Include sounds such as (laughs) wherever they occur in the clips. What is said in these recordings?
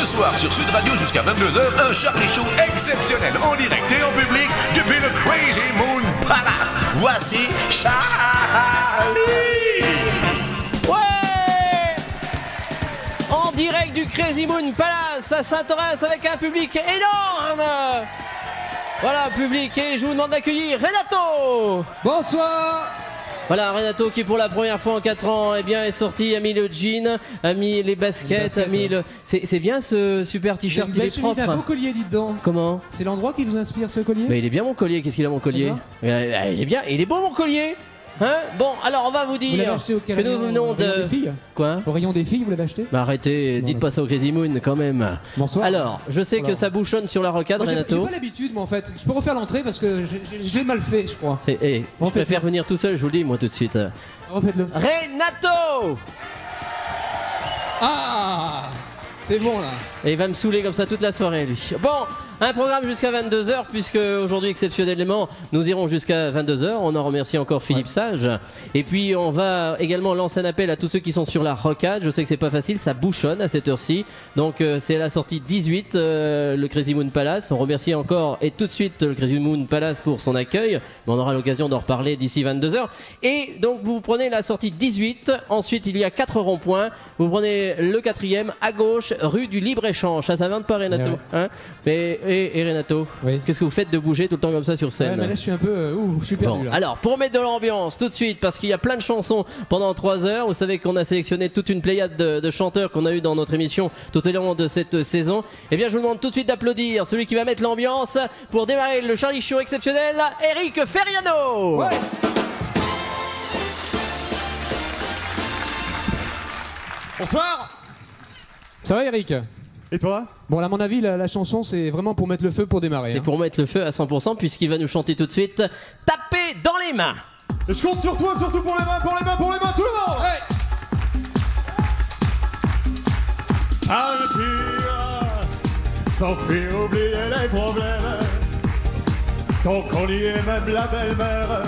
Ce soir sur Sud Radio jusqu'à 22h, un Charlie Show exceptionnel en direct et en public depuis le Crazy Moon Palace. Voici Charlie. Ouais En direct du Crazy Moon Palace à Saint-Orens avec un public énorme Voilà, public, et je vous demande d'accueillir Renato Bonsoir Voilà, Renato qui pour la première fois en 4 ans eh bien, est sorti, a mis le jean, a mis les baskets, baskets, a mis le... C'est bien ce super t-shirt, il est propre. un beau collier, dites donc. Comment? C'est l'endroit qui vous inspire ce collier? Mais il est bien mon collier, qu'est-ce qu'il a mon collier? Euh, Il est bien, il est beau mon collier Hein Bon, alors on va vous dire au que nous venons de... des filles Quoi Au rayon des filles, vous l'avez acheté Bah arrêtez, dites pas ça au Crazy Moon quand même. Bonsoir. Alors, je sais que ça bouchonne sur la rocade, Moi, j'ai j'ai Renato. pas l'habitude, moi en fait. Je peux refaire l'entrée parce que j'ai- mal fait, je crois. Eh, eh, je préfère venir tout seul, je vous le dis moi tout de suite. Refaites-le. Renato Ah C'est bon là. Et il va me saouler comme ça toute la soirée lui. Bon, un programme jusqu'à 22h puisque aujourd'hui exceptionnellement nous irons jusqu'à 22h. On en remercie encore Philippe Sage. Et puis on va également lancer un appel à tous ceux qui sont sur la rocade. Je sais que c'est pas facile, ça bouchonne à cette heure-ci. Donc euh, c'est la sortie 18, euh, le Crazy Moon Palace. On remercie encore et tout de suite le Crazy Moon Palace pour son accueil. Mais on aura l'occasion d'en reparler d'ici 22h. Et donc vous prenez la sortie 18. Ensuite il y a 4 ronds-points. Vous prenez le quatrième à gauche, rue du Libre-Échange. Ça s'invente pas Renato. Hein Mais, et, et Renato, Oui. qu'est-ce que vous faites de bouger tout le temps comme ça sur Ouais, scène mais là je suis un peu. euh, ouh, je suis perdu Bon, là. alors pour mettre de l'ambiance tout de suite, parce qu'il y a plein de chansons pendant 3 heures, vous savez qu'on a sélectionné toute une pléiade de, de chanteurs qu'on a eu dans notre émission tout au long de cette saison. Eh bien, je vous demande tout de suite d'applaudir celui qui va mettre l'ambiance pour démarrer le Charlie Show exceptionnel, Eric Ferriano. Ouais. Bonsoir Ça va Eric? Et toi Bon, là, à mon avis, la, la chanson c'est vraiment pour mettre le feu pour démarrer. C'est hein. pour mettre le feu à 100% puisqu'il va nous chanter tout de suite Taper dans les mains. Et je compte sur toi, surtout pour les mains, pour les mains, pour les mains, tout le monde Ouais. Partir sans fuir, oublier les problèmes. Tant qu'on y est, même la belle-mère.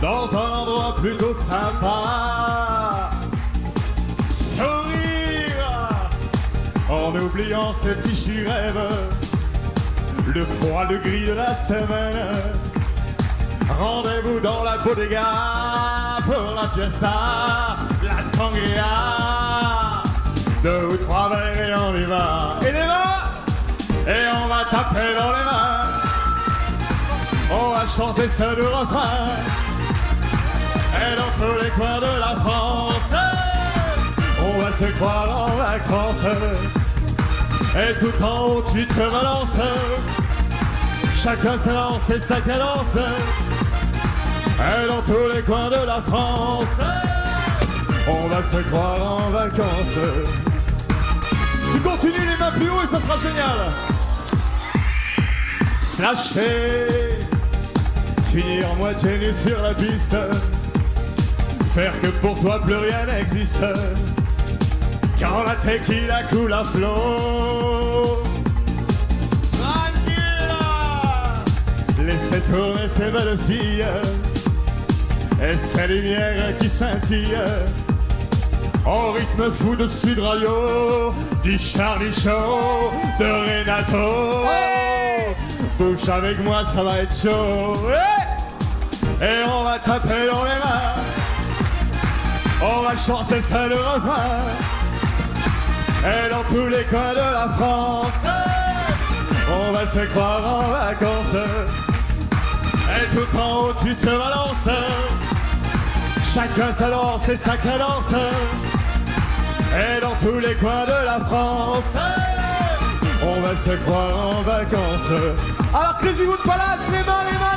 Dans un endroit plutôt sympa. En oubliant ces fichus rêves. Le froid, le gris de la semaine. Rendez-vous dans la bodega pour la fiesta, la sangria. Deux ou trois verres et on y va. Et les Et on va taper dans les mains. On va chanter ce doux refrain. Et dans tous les coins de la France, on va se croire en vacances. Et tout en haut, tu te relances. Chacun se lance et sa cadence. Et dans tous les coins de la France, on va se croire en vacances. Tu continues les mains plus haut et ça sera génial. Slasher, finir moitié nu sur la piste, faire que pour toi plus rien n'existe. Quand la tequila coule à flot. Tranquille. Laissez tourner ces belles filles. Et ces lumières qui scintillent. En rythme fou de Sud Radio Du Charlie Show De Renato. Bouge avec moi ça va être chaud. Ouais Et on va taper dans les mains. On va chanter ça le refrain Et dans tous les coins de la France on va se croire en vacances. Et tout en haut tu te balances. Chacun sa lance et sa cadence. Et dans tous les coins de la France On va se croire en vacances. Alors Crazy Wood Palace, les mains, les mains,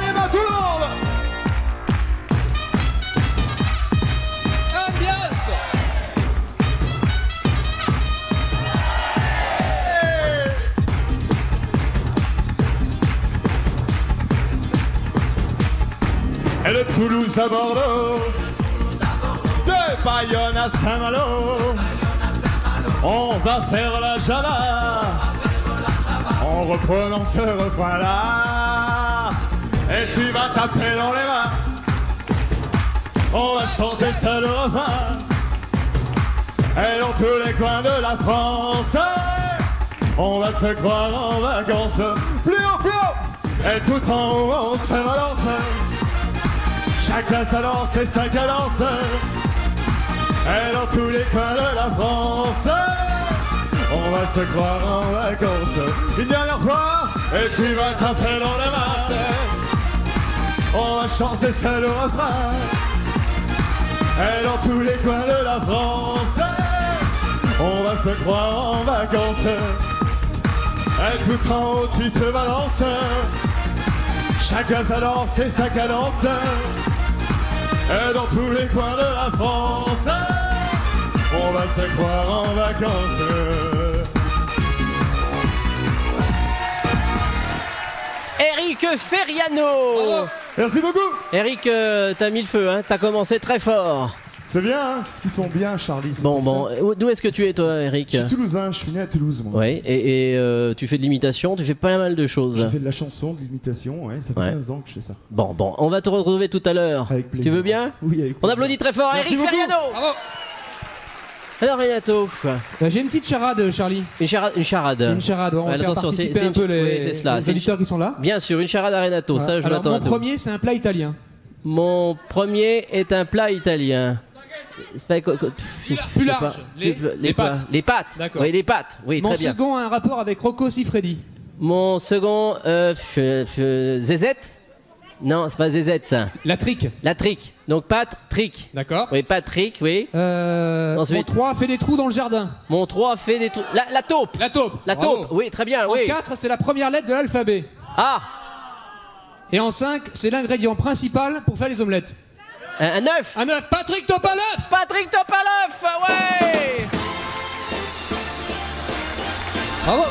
Toulouse à Bordeaux. De Bayonne à Saint-Malo. On va faire la java. En reprenant ce refrain-là Et tu vas taper dans les mains On va chanter le refrain. Et dans tous les coins de la France, on va se croire en vacances. Plus haut, plus haut. Et tout en haut, on se balance. Chacun sa danse et sa cadence. Et dans tous les coins de la France, on va se croire en vacances. Une dernière fois, et tu vas taper dans les mains. On va chanter seul au refrain. Et dans tous les coins de la France, on va se croire en vacances. Et tout en haut, tu te balances. Chacun sa danse et sa cadence. Et dans tous les coins de la France, on va se croire en vacances. Eric Ferriano Merci beaucoup. Eric, euh, t'as mis le feu, hein T'as commencé très fort. C'est bien, hein, parce qu'ils sont bien, Charlie. Bon, bon, d'où est-ce que tu es, toi, Eric Je suis toulousain, je suis né à Toulouse, moi. Ouais, et, et, euh, tu fais de l'imitation, tu fais pas mal de choses. fait de la chanson, de l'imitation, ouais, ça fait Ouais. 15 ans que je fais ça. Bon, bon, on va te retrouver tout à l'heure. Avec Tu plaisir. veux bien Oui, avec On plaisir. applaudit très fort Merci Eric beaucoup. Ferriano Bravo. Alors, Renato, Euh, J'ai une petite charade, Charlie. une charade. Une charade. Une charade, on va faire attention, c'est- participer un peu les, oui, c'est cela, les c'est une- auditeurs qui sont là. Bien sûr, une charade à Renato, ça je Alors, l'attends mon premier, c'est un plat italien. Mon premier est un plat italien. C'est pas plus pas. large. Les- les quoi pâtes. Les. D'accord. Oui, les. Oui, Mon très bien. second a un rapport avec Rocco Siffredi. Mon second, euh, Zézette Non, c'est pas Zézette. La trique. La trique. Donc Patrick. D'accord. Oui, Patrick, oui. Euh, Ensuite. mon 3 fait des trous dans le jardin. Mon 3 fait des trucs. La, la taupe. La taupe. La Bravo. taupe. Oui, très bien, En oui. 4, c'est la première lettre de l'alphabet. Ah, Et en 5, c'est l'ingrédient principal pour faire les omelettes. Un, un œuf. Un œuf, Patrick Topalov Patrick Topalov, ouais Bravo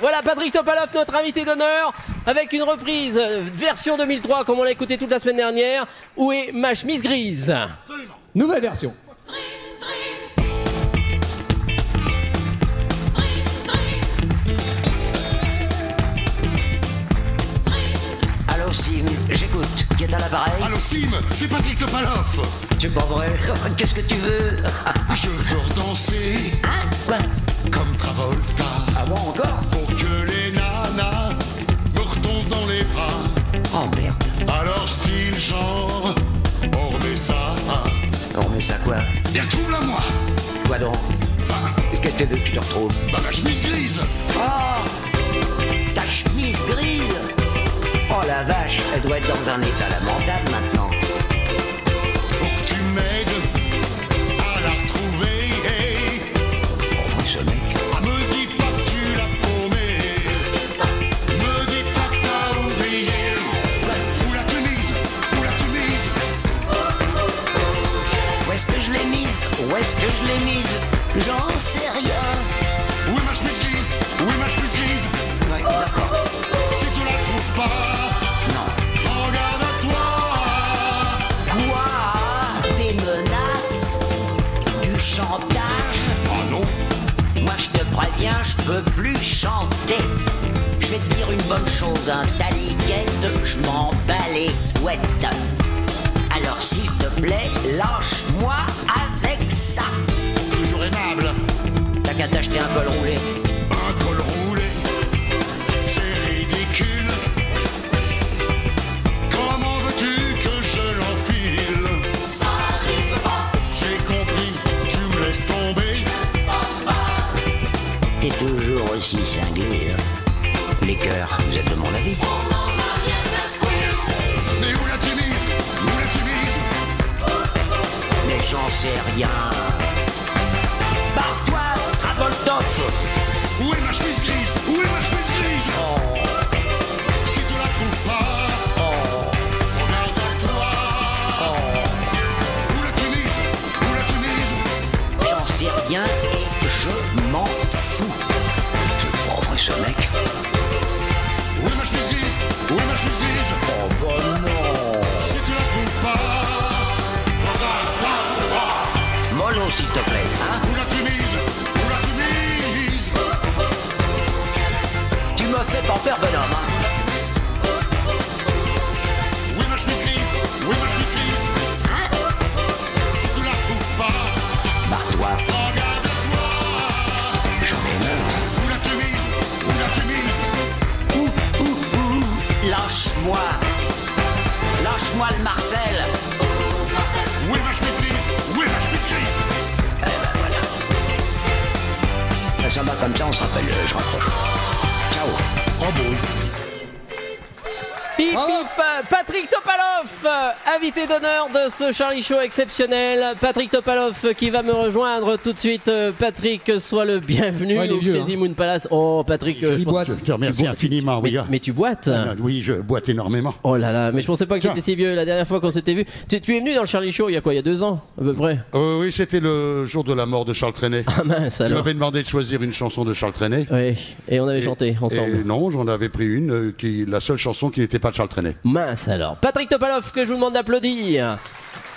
Voilà Patrick Topalov, notre invité d'honneur, avec une reprise euh, version 2003 comme on l'a écouté toute la semaine dernière. Où est ma chemise grise Nouvelle version. Sim, j'écoute. Qui est à l'appareil. Allô Sim, c'est Patrick Topalov. Tu pas vrai. (laughs) Qu'est-ce que tu veux? (laughs) Je veux redanser. Hein? Quoi? Comme Travolta. Ah bon encore? Pour que les nanas me retombent dans les bras. Oh merde. Alors style genre, on remet ça. On met ça quoi? Et retrouve-la moi. Quoi donc? Ah, Qu'est-ce que tu veux que tu te retrouves bah ma chemise grise. Oh! Ta chemise grise Oh la vache, elle doit être dans un état lamentable maintenant. Faut que tu m'aides à la retrouver. Hey. Pauvre ce mec. Ah, me dis pas que tu l'as paumée. Me dis pas que t'as oublié. Où la chemise Où la chemise Où est-ce que je l'ai mise? Où est-ce que je l'ai mise? J'en sais rien. Préviens, je peux plus chanter. Je vais te dire une bonne chose, un taliquette, je m'en bats les couettes. Alors s'il te plaît, lâche-moi avec ça. toujours aimable. T'as qu'à t'acheter un col roulé. Aussi cinglé. hein. Les cœurs, vous êtes de mon avis. Mais où la chemise Où la Mais j'en sais rien. Barre-toi, Travoltov Où est ma chemise grise? Où est ma chemise c'est pour faire bonhomme. Hein. Oui, oui, ma hein? Si la pas, toi. J'en ai. Où la la lâche-moi. Lâche-moi le Marcel. Oui, ma chemise grise, oui, ma chemise grise. Eh ben voilà. Bah, ça s'en va comme ça, on se rappelle, euh, je raccroche. Ciao. Bravo. bip, Patrick invité d'honneur de ce Charlie Show exceptionnel. Patrick Topalov euh, qui va me rejoindre tout de suite. Euh, Patrick, sois le bienvenu Ouais, au vieux, Crazy hein. Moon Palace. Oh, Patrick, euh, je pense que- Je te remercie tu infiniment, mais, oui. mais tu boites Ah, Oui, je boite énormément. Oh là là, mais je pensais pas que tu Tiens. étais si vieux. La dernière fois qu'on s'était vu, tu, tu es venu dans le Charlie Show il y a quoi Il y a deux ans à peu près? Euh, oui, c'était le jour de la mort de Charles Trenet. Ah mince Tu alors. m'avais demandé de choisir une chanson de Charles Trenet. Oui, et on avait Et- chanté Et ensemble. non, j'en avais pris une, euh, qui la seule chanson qui n'était pas de Charles Trenet. Mince alors. Patrick Topalov, que je vous demande d'applaudir.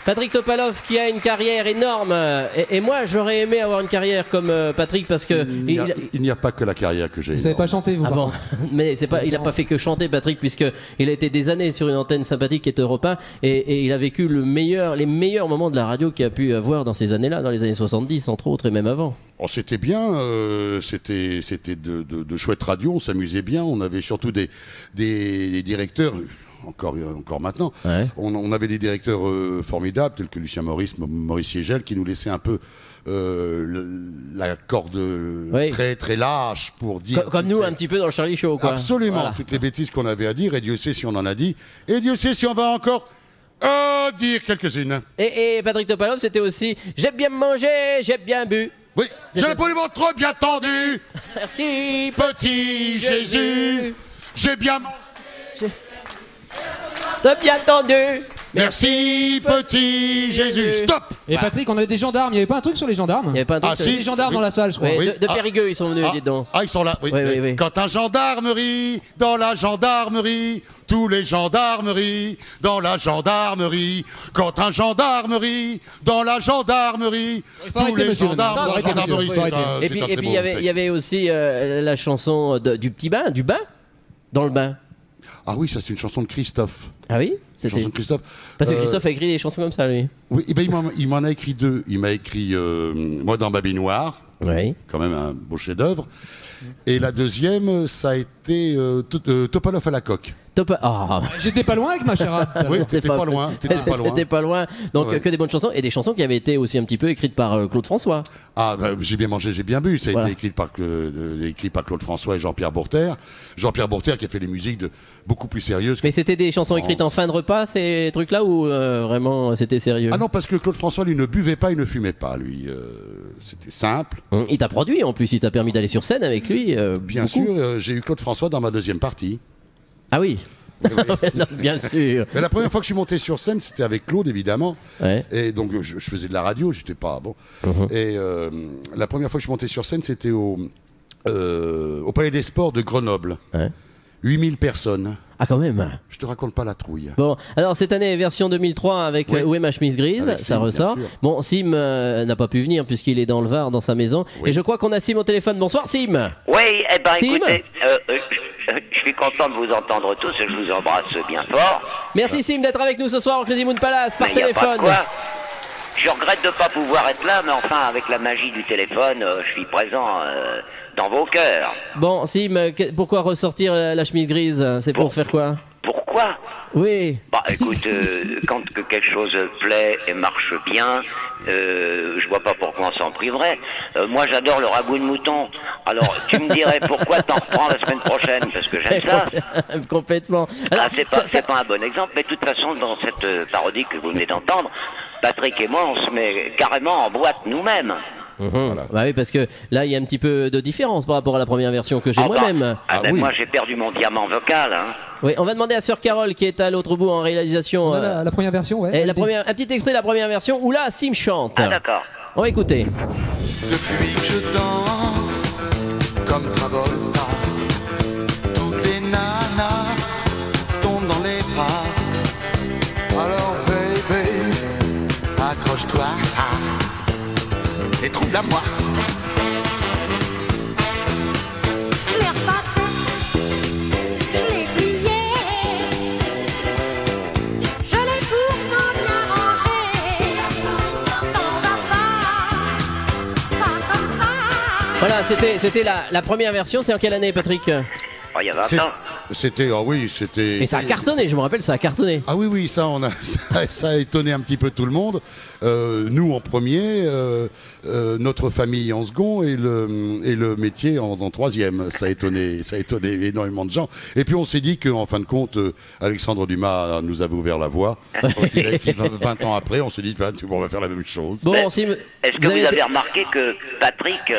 Patrick Topalov qui a une carrière énorme. Et, et moi, j'aurais aimé avoir une carrière comme euh, Patrick parce que. Il n'y a, pas que la carrière que j'ai. Vous savez non. pas chanter, vous Ah bon. (laughs) Mais c'est pas, il a pas fait que chanter Patrick puisque il a été des années sur une antenne sympathique qui est Europe 1 et, et il a vécu le meilleur, les meilleurs moments de la radio qu'il a pu avoir dans ces années-là, dans les années 70 entre autres et même avant. Oh, c'était bien, euh, c'était c'était de, de, de chouettes radios, on s'amusait bien, on avait surtout des, des, des directeurs, encore, encore maintenant, Ouais. on, on avait des directeurs euh, formidables tels que Lucien Maurice, Maurice Siegel, qui nous laissaient un peu euh, le- la corde Oui. très très lâche pour dire... Comme, nous un petit peu dans le Charlie Show quoi. Absolument, Voilà. toutes les bêtises qu'on avait à dire, et Dieu sait si on en a dit, et Dieu sait si on va encore euh, dire quelques-unes. Et, et Patrick Topalov c'était aussi j'ai bien mangé, j'ai bien bu. Oui, j'ai le ventre bien tendu, (laughs) Merci. petit Jésus, j'ai bien... T'as bien entendu. Merci, petit Jésus. Stop Et Patrick, on avait des gendarmes. Il y avait pas un truc sur les gendarmes Il y avait pas un truc Ah, sur- si. des gendarmes dans la salle, je crois. Oui. de, de Ah. Périgueux ils sont venus, ah, dites donc. ah, ils sont là, oui. Oui, oui, oui. oui. Quand un gendarmerie, dans la gendarmerie, tous les gendarmeries, dans la gendarmerie, quand un gendarmerie, dans la gendarmerie, faut tous arrêter, les monsieur, gendarmes, maintenant. dans la Faut arrêter, gendarmerie, monsieur, faut c'est un- arrêter. Et puis, un et très puis beau il y avait, il y texte. avait aussi euh, la chanson de- du petit bain, du bain, dans le bain. Ah oui, ça c'est une chanson de Christophe. Ah oui Une chanson de Christophe. Parce que Euh, Christophe a écrit des chansons comme ça, lui. Oui, eh ben, il m'en- a écrit deux. Il m'a écrit euh, Moi dans ma baignoire, Oui. quand même un beau chef-d'œuvre. Et la deuxième, ça a été euh, Topalov à la coque. Top. Ah, J'étais pas loin avec ma charade. Oui, t'étais pas loin. T'étais pas loin. T'étais pas loin. Donc Ouais. que des bonnes chansons et des chansons qui avaient été aussi un petit peu écrites par euh, Claude François. Ah, bah, j'ai bien mangé, j'ai bien bu. Ça a Voilà. été écrit par, Cla- euh, écrit par Claude François et Jean-Pierre Bourter. Jean-Pierre Bourter qui a fait des musiques de, beaucoup plus sérieuses. que- Mais c'était des chansons écrites en fin de repas, ces trucs-là, ou euh, vraiment c'était sérieux? Ah non, parce que Claude François, lui, ne buvait pas, il ne fumait pas, lui. euh, C'était simple. Hum, Il t'a produit en plus, il t'a permis d'aller sur scène avec lui. euh, Bien beaucoup. sûr, euh, j'ai eu Claude François dans ma deuxième partie. Ah oui. (laughs) Non, bien sûr. Mais la première fois que je suis monté sur scène, c'était avec Claude, évidemment. Ouais. Et donc, je, je faisais de la radio, j'étais pas bon. Mhm. Et euh, la première fois que je suis monté sur scène, c'était au, euh, au Palais des Sports de Grenoble. Ouais. 8000 personnes. Ah quand même. Je te raconte pas la trouille. Bon, alors cette année, version 2003 avec Oui. euh, Où est ma chemise grise Avec Ça Sim, ressort. Bon, Sim euh, n'a pas pu venir puisqu'il est dans le Var, dans sa maison. Oui. Et je crois qu'on a Sim au téléphone. Bonsoir Sim Oui, eh ben Sim écoutez, euh, euh, je, suis content de vous entendre tous et je vous embrasse bien fort. Merci Sim d'être avec nous ce soir au Crazy Moon Palace par Mais téléphone. quoi. Je regrette de ne pas pouvoir être là, mais enfin, avec la magie du téléphone, euh, je suis présent euh, dans vos cœurs. Bon, Sim, euh, que- pourquoi ressortir la chemise grise? C'est pour Bon. faire quoi? Pourquoi? Oui. Bah écoute, euh, quand que quelque chose plaît et marche bien, euh, je vois pas pourquoi on s'en priverait. Euh, moi j'adore le ragoût de mouton. Alors tu me dirais (laughs) pourquoi t'en reprends la semaine prochaine? Parce que j'aime ça. (laughs) Complètement. Ah, c'est pas, ça- c'est pas un bon exemple, mais de toute façon, dans cette euh, parodie que vous venez d'entendre, Patrick et moi, on se met carrément en boîte nous-mêmes. Mhm. Bah oui, parce que là, il y a un petit peu de différence par rapport à la première version que j'ai Ah bah, moi-même. ah Ah ben, oui. Moi, j'ai perdu mon diamant vocal. Hein. Oui, on va demander à Sœur Carole qui est à l'autre bout en réalisation. Euh, la, la première version, ouais. et la première, un petit extrait de la première version où là, Sim chante. Ah d'accord. On va écouter. Depuis que je danse comme Travolta, toutes les nanas tombent dans les bras. Alors baby, accroche-toi Voilà, c'était c'était la, la première version. C'est en quelle année, Patrick? Oh, il y a 20 C'est- ans. C'était, ah oui, c'était. Et ça a cartonné, je me rappelle, ça a cartonné. Ah oui, oui, ça, on a, (laughs) ça, ça a étonné un petit peu tout le monde. Euh, nous en premier, euh, euh, notre famille en second et le, et le métier en, en troisième. Ça a, étonné, ça a étonné énormément de gens. Et puis on s'est dit qu'en fin de compte, euh, Alexandre Dumas nous avait ouvert la voie. Quand il a écrit 20, 20 ans après, on s'est dit, bah, tu- on va faire la même chose. Bon, Mais Sim, Est-ce que vous avez, remarqué que Patrick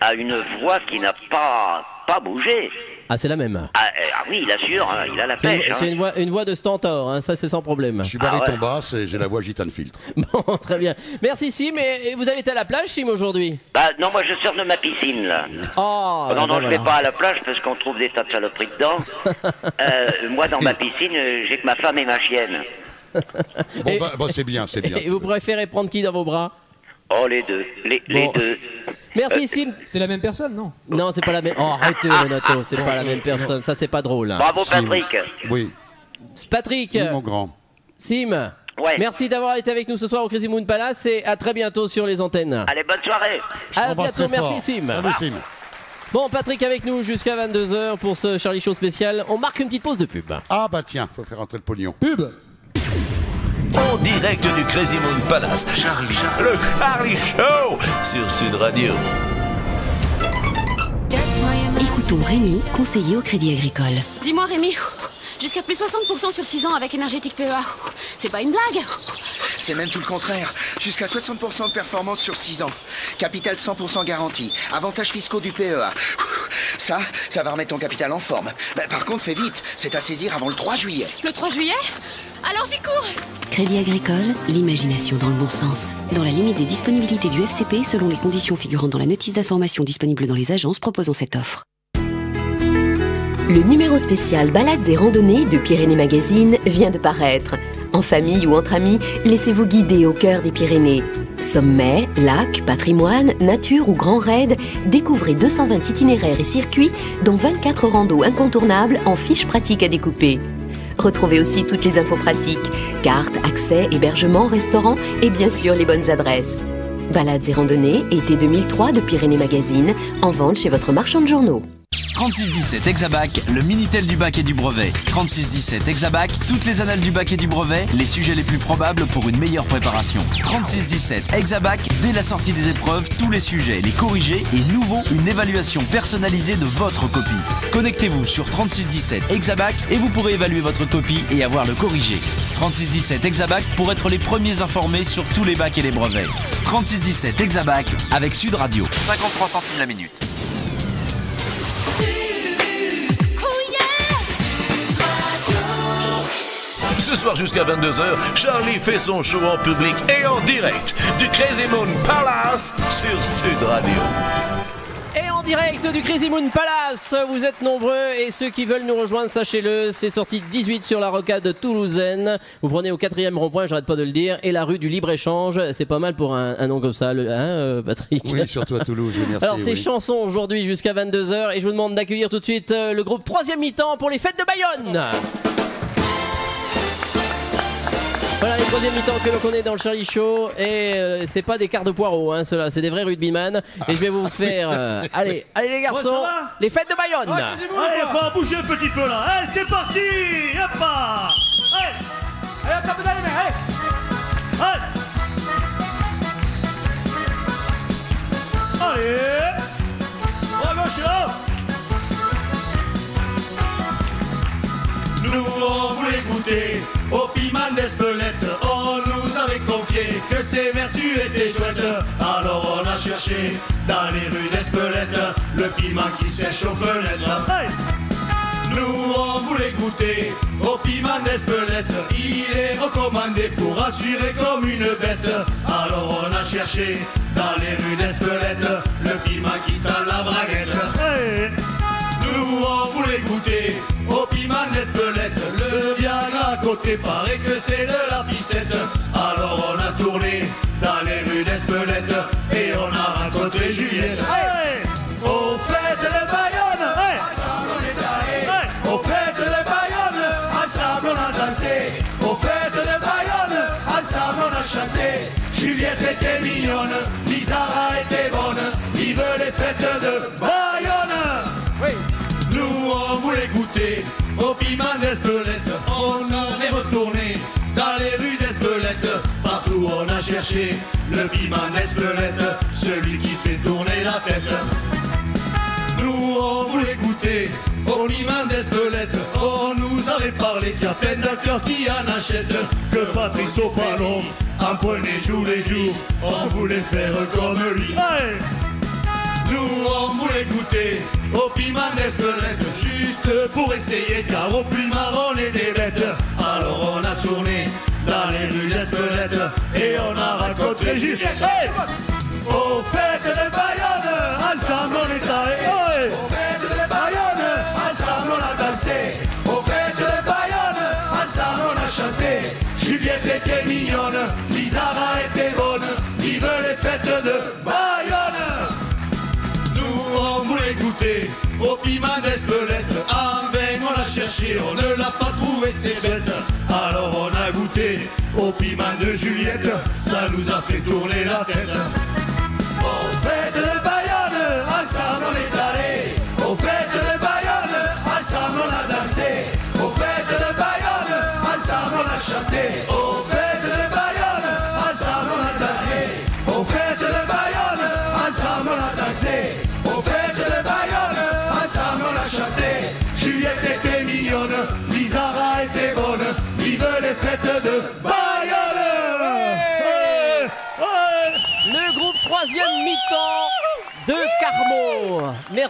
a une voix qui n'a pas, pas bougé? Ah, c'est la même. ah, euh, ah oui, il assure, hein, il a la C'est une, pêche. hein. c'est une voix, une voix de stentor, hein, ça c'est sans problème. Je suis Ah baryton ouais. basse et j'ai la voix gitane filtre. (laughs) Bon, très bien. Merci Sim, et vous avez été à la plage Sim aujourd'hui? Bah non, moi je sors de ma piscine là. Oh, non, non, ben je vais pas à la plage parce qu'on trouve des tas de saloperies dedans. (laughs) Euh, moi dans ma piscine, euh, j'ai que ma femme et ma chienne. Bon, Et- bah, bah, c'est bien, c'est (laughs) bien. Et vous préférez prendre qui dans vos bras? Oh les deux, les, les Bon. deux. Merci Sim. C'est la même personne, non Non, c'est pas la même. Oh, arrêtez, Renato, c'est pas la même personne. Ça, c'est pas drôle. hein. Bravo Patrick. Oui, Patrick, oui, mon grand. Sim, Ouais. merci d'avoir été avec nous ce soir au Crazy Moon Palace et à très bientôt sur les antennes. Allez, bonne soirée. À bientôt, très merci fort. Sim. Salut Sim. Bon, Patrick avec nous jusqu'à 22h pour ce Charlie Show spécial. On marque une petite pause de pub. Ah bah tiens, faut faire entrer le pognon. Pub En direct du Crazy Moon Palace. Charlie, le Charlie Show sur Sud Radio. Écoutons Rémi, conseiller au Crédit Agricole. Dis-moi Rémi, jusqu'à plus 60% sur 6 ans avec énergétique PEA. C'est pas une blague C'est même tout le contraire. Jusqu'à 60% de performance sur 6 ans. Capital 100% garanti. Avantages fiscaux du PEA. Ça, ça va remettre ton capital en forme. Bah, par contre, fais vite. C'est à saisir avant le 3 juillet. Le 3 juillet? Alors j'y cours Crédit Agricole, l'imagination dans le bon sens. Dans la limite des disponibilités du FCP, selon les conditions figurant dans la notice d'information disponible dans les agences proposant cette offre. Le numéro spécial Balades et randonnées de Pyrénées Magazine vient de paraître. En famille ou entre amis, laissez-vous guider au cœur des Pyrénées. Sommets, lacs, patrimoine, nature ou grands raids, découvrez 220 itinéraires et circuits, dont 24 randos incontournables en fiches pratiques à découper. Retrouvez aussi toutes les infos pratiques, cartes, accès, hébergement, restaurants et bien sûr les bonnes adresses. Balades et randonnées, été 2003 de Pyrénées Magazine, en vente chez votre marchand de journaux. 3617 Hexabac, le Minitel du bac et du brevet. 3617 Hexabac, toutes les annales du bac et du brevet, les sujets les plus probables pour une meilleure préparation. 3617 Hexabac, dès la sortie des épreuves, tous les sujets, les corrigés et nouveau, une évaluation personnalisée de votre copie. Connectez-vous sur 3617 Hexabac et vous pourrez évaluer votre copie et avoir le corrigé. 3617 Hexabac pour être les premiers informés sur tous les bacs et les brevets. 3617 Hexabac avec Sud Radio. 53 centimes la minute. Ce soir jusqu'à 22h, Charlie fait son show en public et en direct du Crazy Moon Palace sur Sud Radio. Direct du Crazy Moon Palace, vous êtes nombreux et ceux qui veulent nous rejoindre, sachez-le, c'est sorti 18 sur la rocade toulousaine. Vous prenez au quatrième rond-point, j'arrête pas de le dire, et la rue du libre-échange. C'est pas mal pour un, un nom comme ça, le- hein, euh, Patrick? Oui, surtout à Toulouse, merci. Alors c'est oui. chansons aujourd'hui jusqu'à 22h et je vous demande d'accueillir tout de suite euh, le groupe troisième mi-temps pour les fêtes de Bayonne. Voilà les troisième mi-temps que l'on connaît dans le Charlie Show. Et euh, c'est pas des quarts de poireaux, hein, ceux-là, c'est des vrais rugbyman. Et je vais vous faire, euh, (laughs) allez, allez les garçons, Ouais, ça va les fêtes de Bayonne. Allez, faut bouger un petit peu là. Allez, c'est parti. Hop là. Allez. Allez, tape dans les mains, allez. Allez. Allez Bravo, là. Nous, on voulait goûter au piment d'Espelette. On nous avait confié que ses vertus étaient chouettes. Alors on a cherché dans les rues d'Espelette le piment qui sèche aux fenêtres. Nous, on voulait goûter au piment d'Espelette. Il est recommandé pour assurer comme une bête. Alors on a cherché dans les rues d'Espelette le piment qui tend la braguette. Côté paraît que c'est de la pissette. Alors on a tourné dans les rues d'Espelette et on a rencontré Juliette. Au fête de Bayonne, ensemble on est allé. Au fête de Bayonne, ensemble on a dansé. Au fête de Bayonne, ensemble on a chanté. Juliette était mignonne, Lizara était bonne. Vive les fêtes de Bayonne. Oui. Nous on voulait goûter au piment d'Espelette. On le piment d'Espelette, celui qui fait tourner la tête. Nous on voulait goûter au d'Espelette. On nous avait parlé qu'il y a plein d'acteurs qui en achètent. Que Patrice O'Fallon en prenait tous les jours. On voulait faire comme lui. Hey nous on voulait goûter au piment d'Espelette Juste pour essayer car au plus marron est des bêtes Alors on a tourné dans les rues d'Espelette Et on a rencontré Juliette. Hey Aux fêtes de Bayonne, ensemble on est on on ne l'a pas trouvé, c'est bête. Alors on a goûté au piment de Juliette. Ça nous a fait tourner la tête. Aux fêtes de Bayonne, ensemble on est allé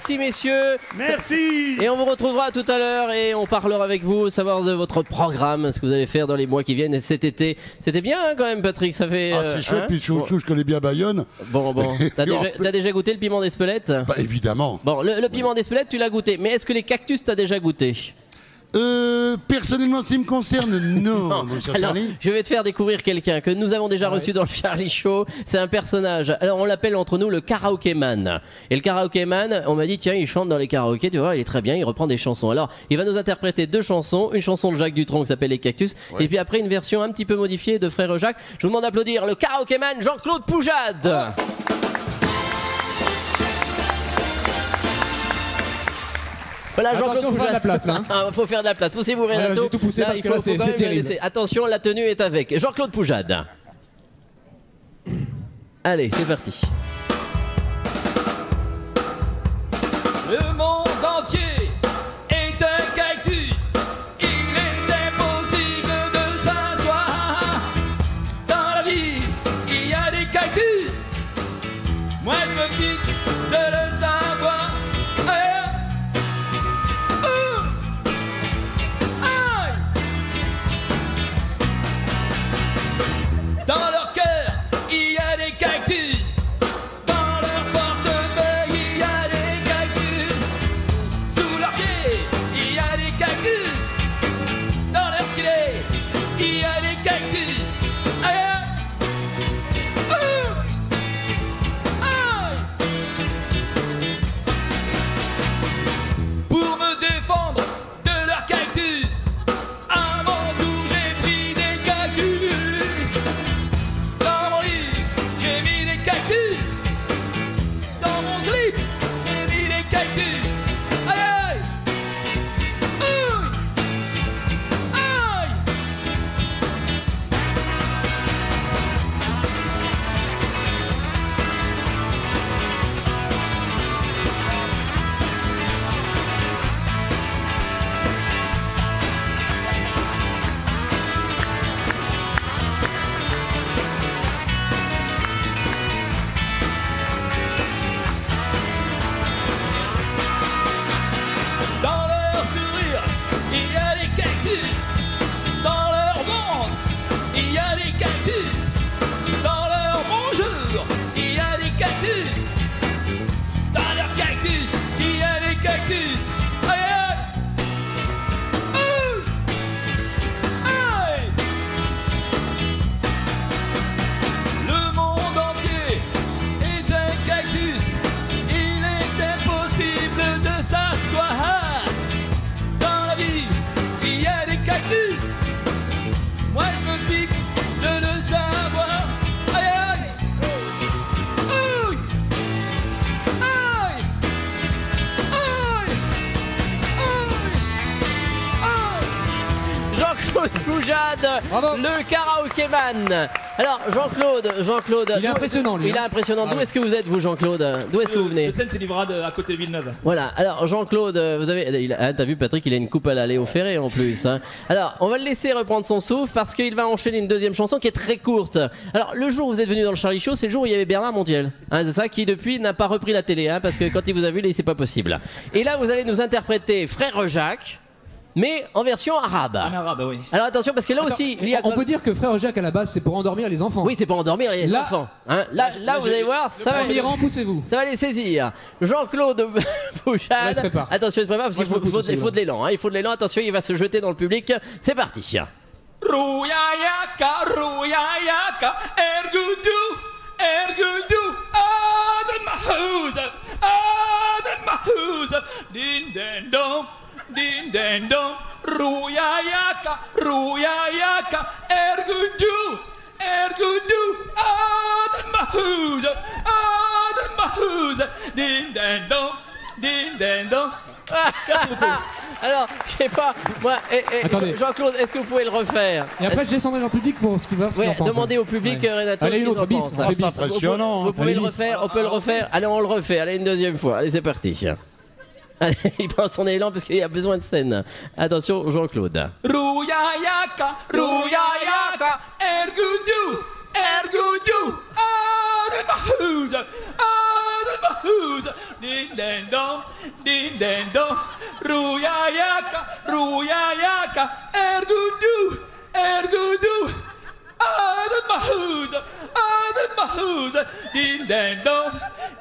Merci messieurs. Merci. Et on vous retrouvera tout à l'heure et on parlera avec vous, savoir de votre programme, ce que vous allez faire dans les mois qui viennent et cet été. C'était bien hein, quand même Patrick, ça fait... Ah, euh, c'est chouette, hein puis chou, chou, je connais bien Bayonne. Bon, bon. (laughs) T'as déjà, goûté le piment d'Espelette Bah, évidemment. Bon, le, le piment d'Espelette, tu l'as goûté. Mais est-ce que les cactus, t'as déjà goûté? Euh, personnellement, s'il me concerne, non, (laughs) mon cher Alors, Charlie. je vais te faire découvrir quelqu'un que nous avons déjà reçu dans le Charlie Show. C'est un personnage. Alors, on l'appelle entre nous le karaoké man. Et le karaoké man, on m'a dit, tiens, il chante dans les karaokés, tu vois, il est très bien, il reprend des chansons. Alors, il va nous interpréter deux chansons. Une chanson de Jacques Dutronc qui s'appelle Les Cactus. Et puis après, une version un petit peu modifiée de Frère Jacques. Je vous demande d'applaudir le karaoké man Jean-Claude Poujade. Voilà, Attention, Jean-Claude faut faire de la Poujade. place, là, hein. (laughs) Ah, faut faire de la place. Poussez-vous, Renato. j'ai tout poussé parce il que là, c'est- quand c'est même terrible. laisser. Attention, la tenue est avec Jean-Claude Poujade. Allez, c'est parti. Le monde entier le karaokéman. Alors Jean-Claude, Jean-Claude. Il est impressionnant, lui, Il est hein. impressionnant. Ah D'où oui. est-ce que vous êtes, vous, Jean-Claude D'où est-ce que vous venez De Sainte-Livrade à côté de Villeneuve. Voilà, alors Jean-Claude, euh, vous avez. a- ah, T'as vu Patrick, il a une coupe à la Léo Ferré en plus. hein. Alors, on va le laisser reprendre son souffle parce qu'il va enchaîner une deuxième chanson qui est très courte. Alors, le jour où vous êtes venu dans le Charlie Show, c'est le jour où il y avait Bernard Montiel. Hein, c'est ça qui, depuis, n'a pas repris la télé, hein, parce que quand il vous a vu, il a dit, c'est pas possible. Et là, vous allez nous interpréter Frère Jacques, mais en version arabe. En arabe, oui. Alors attention, parce que là aussi, il y a. On peut dire que Frère Jacques à la base c'est pour endormir les enfants. Oui, c'est pour endormir les Là- enfants. hein. Là, là, vous allez voir, ça va. Premier rang, poussez-vous. Ça va les saisir. Jean-Claude (laughs) Bouchard. prépare. Attention, il se prépare parce qu'il faut, de l'élan. hein. Il faut de l'élan. Attention, il va se jeter dans le public. C'est parti. Rouyayaka, rouyayaka, ergoudou, ergoudou, adre mahouz, adre mahouz, din den dom, din den rouyayaka, ergoudou, ergoudou, adre mahouz, adre mahouz, din den dom, din den dom. (laughs) Alors, je sais pas, moi, eh, eh, Attendez. Jean-Claude, est-ce que vous pouvez le refaire Et après je descendrai le public pour ce qu'il va Ouais, demandez au public, euh, Renato, Allez une autre en bis, bis. Vous- Impressionnant, Vous, hein. pouvez Allez, le refaire, on peut le refaire. Allez, on le refait. Allez, une deuxième fois. Allez, c'est parti. Allez, (laughs) il prend son élan parce qu'il a besoin de scène. Attention, Jean-Claude. Rouyayaka, rouyayaka, ergoudou, ergoudou, adre mahouz, adre mahouz, din den dom, din den dom, rouyayaka, rouyayaka, ergoudou, ergoudou, adre mahouz, adre mahouz,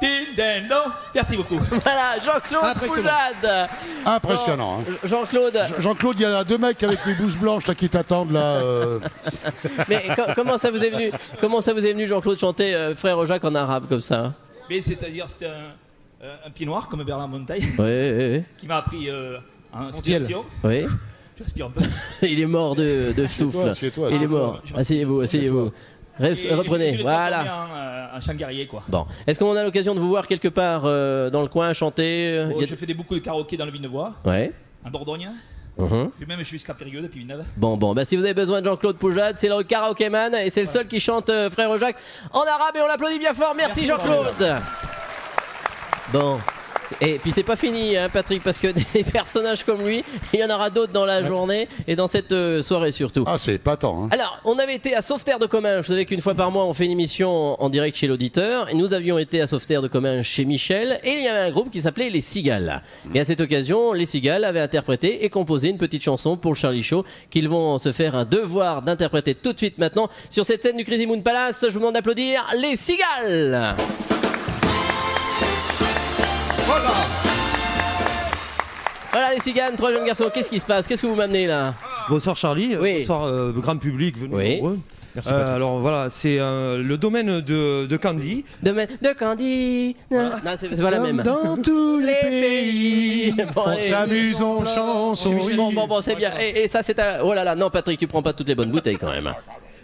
din din. Merci beaucoup. (laughs) Voilà, Jean-Claude Impressionnant. Poujade. Impressionnant. hein. Bon, Jean-Claude, Jean-Claude, il y a deux mecs avec les bouches blanches là qui t'attendent là. euh. (laughs) mais co- comment ça vous est venu Comment ça vous est venu, Jean-Claude, chanter euh, Frère Jacques en arabe comme ça Mais c'est-à-dire, c'était un, euh, un pied noir comme Bernard Oui, oui, qui m'a appris euh, un Montiel. situation. oui. Je respire un peu. (laughs) Il est mort de, de souffle. assieds-toi, Il est mort. Asseyez-vous, asseyez-vous. Et je Reprenez, voilà. En, euh, un chant guerrier, quoi. Bon, est-ce qu'on a l'occasion de vous voir quelque part euh, dans le coin chanter euh, Oh, a- Je fais des beaucoup de karaoké dans le Villeneuvois, Ouais. en Dordogne. Mhm. Puis même, je suis jusqu'à Périgueux depuis Villeneuve. Bon, bon, bah si vous avez besoin de Jean-Claude Poujade, c'est le karaokéman et c'est le seul qui chante euh, Frère Jacques en arabe et on l'applaudit bien fort. Merci, Jean-Claude. Bon. Et puis c'est pas fini, hein, Patrick, parce que (laughs) des personnages comme lui, il y en aura d'autres dans la journée et dans cette euh, soirée surtout. Ah, c'est épatant. Hein. Alors, on avait été à Sauveterre de Comminges. Vous savez qu'une fois par mois, on fait une émission en direct chez l'auditeur. Et nous avions été à Sauveterre de Comminges chez Michel. Et il y avait un groupe qui s'appelait Les Cigales. Et à cette occasion, Les Cigales avaient interprété et composé une petite chanson pour le Charlie Show qu'ils vont se faire un devoir d'interpréter tout de suite maintenant sur cette scène du Crazy Moon Palace. Je vous demande d'applaudir Les Cigales. Voilà les ciganes, trois jeunes garçons, qu'est-ce qui se passe? Qu'est-ce que vous m'amenez là? Bonsoir Charlie, Oui. bonsoir euh, grand public venu Oui. nombreux. Merci, Euh, Patrick. alors voilà, c'est euh, le domaine de, de Candy. De, de Candy. Non, non, c'est c'est pas la Comme même. dans tous les pays, (laughs) Bon, on allez. s'amuse en chanson. Bon, bon, bon, c'est bien. Et, et ça, c'est un. Oh là là, non, Patrick, tu prends pas toutes les bonnes bouteilles quand même.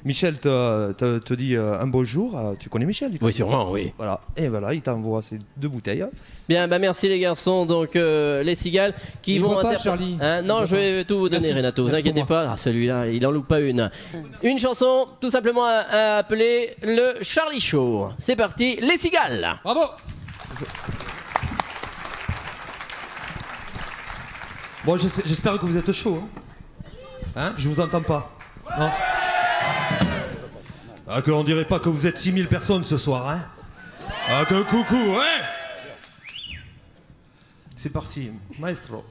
Michel te, te- te dit euh, un bonjour. Euh, tu connais Michel du coup Oui, sûrement, oui. Voilà, et voilà, il t'envoie ces deux bouteilles. Bien, bah merci les garçons. Donc, euh, les cigales qui Il vont. pas, Charlie. Hein, non, je vais tout vous donner, Merci. Renato. Vous inquiétez pas. Ah, celui-là, il en loupe pas une. Une chanson, tout simplement appeler le Charlie Show. C'est parti, les cigales. Bravo Bon, j'espère que vous êtes chaud. Hein, Hein Je vous entends pas. Non Ah, que on dirait pas que vous êtes 6000 personnes ce soir, hein. Ah, que coucou, hein. C'est parti, maestro.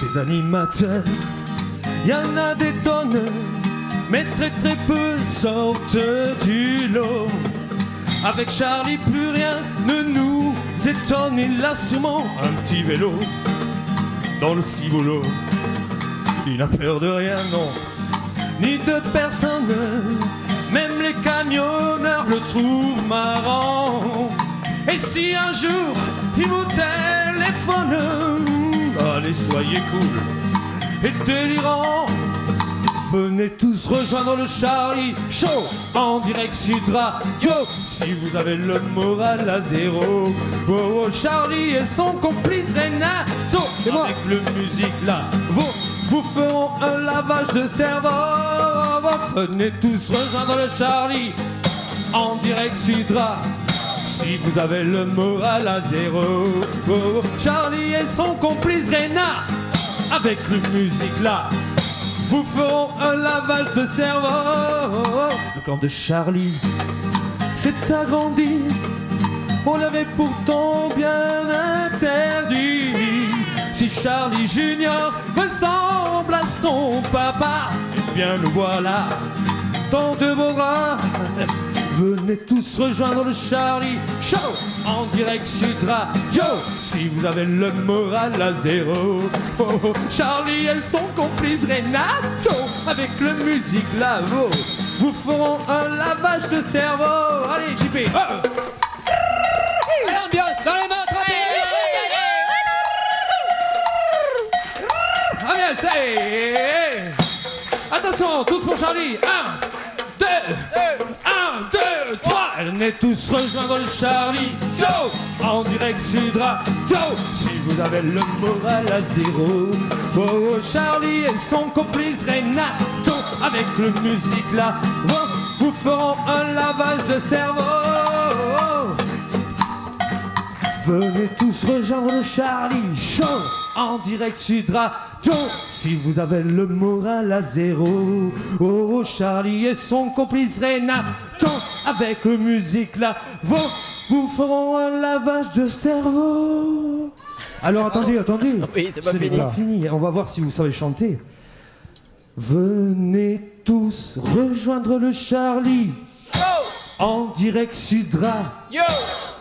Des animateurs, y en a des tonnes, mais très très peu sortent du lot. Avec Charlie, plus rien ne nous étonne, il a sûrement un petit vélo dans le ciboulot. Il n'a peur de rien, non, ni de personne, même les camionneurs le trouvent marrant. Et si un jour il vous téléphone, allez soyez cool et délirant, Venez tous rejoindre le Charlie Show en direct Sud Radio. Si vous avez le moral à zéro, oh, oh, Charlie et son complice Renato. Avec le musique là, vous, vous feront un lavage de cerveau. Venez tous rejoindre le Charlie en direct Sud Radio. Si vous avez le moral à zéro, oh, oh, Charlie et son complice Rena, avec le musique là, vous feront un lavage de cerveau. Le clan de Charlie s'est agrandi, on l'avait pourtant bien interdit. Si Charlie Junior ressemble à son papa, eh bien le voilà dans de beaux bras. Venez tous rejoindre le Charlie Show en direct Sud Radio. Si vous avez le moral à zéro, oh, oh, Charlie et son complice Renato avec le musique lavo vous feront un lavage de cerveau. Allez, JP. oh. Allez, ambiance, dans les mains, trempées Ah. Attention, tous pour Charlie. 1, 2, 1, 2, 3. Venez tous rejoindre le Charlie Show en direct Sud Radio. Si vous avez le moral à zéro, oh, oh, Charlie et son complice Renato avec le musique là, oh, vous feront un lavage de cerveau. Venez tous rejoindre le Charlie Show en direct Sud Radio. Si vous avez le moral à zéro, oh Charlie et son complice Renato avec le musique là, vous, vous feront un lavage de cerveau. Alors attendez, attendez. Oui, c'est pas fini. fini. On va voir si vous savez chanter. Venez tous rejoindre le Charlie en direct Sud Radio.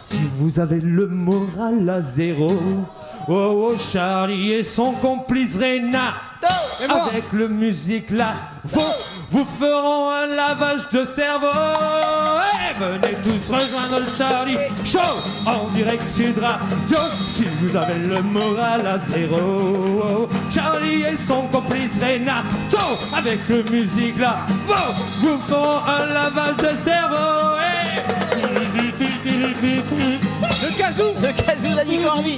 Si vous avez le moral à zéro, oh, oh Charlie et son complice Renato, avec le musique là, vous, vous feront un lavage de cerveau. Eh, venez tous rejoindre le Charlie Show en direct Sud Radio. Si vous avez le moral à zéro, Charlie et son complice Renato, avec le musique là, vous, vous feront un lavage de cerveau. Le kazoo Le kazoo d'Annie Cordy.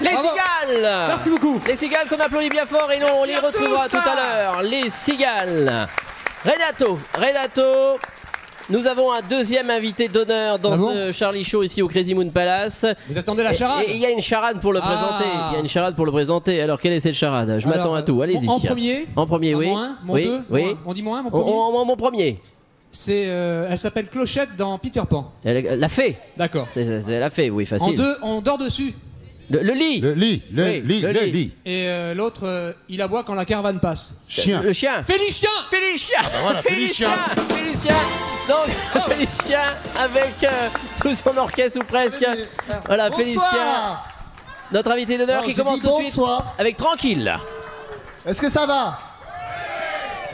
Les cigales. Merci beaucoup. Les cigales qu'on applaudit bien fort et non, on les retrouvera tout à l'heure. Les cigales. Renato Renato nous avons un deuxième invité d'honneur dans Ah bon ce Charlie Show ici au Crazy Moon Palace. Vous attendez la charade Et il y a une charade pour le Ah. présenter. Il y a une charade pour le présenter. Alors quelle est cette charade Je m'attends à tout. Allez-y. En premier En premier, oui. Mon un, mon oui. deux, oui. On dit un, mon On- premier on- mon premier. C'est, euh, elle s'appelle Clochette dans Peter Pan. Elle- La fée. D'accord. C'est la fée, oui, En facile. deux, on dort dessus. Le, le lit. Le lit, le Oui, lit, le le lit. lit. Et euh, l'autre, euh, il aboie quand la caravane passe. Chien. Le chien. Félicien Félicien voilà, Félicien Félicien Donc Oh. (laughs) Félicien avec euh, tout son orchestre ou presque. Voilà, Félicien. Notre invité d'honneur Alors, qui j'ai commence dit tout de suite bonsoir. avec Tranquille. Est-ce que ça va?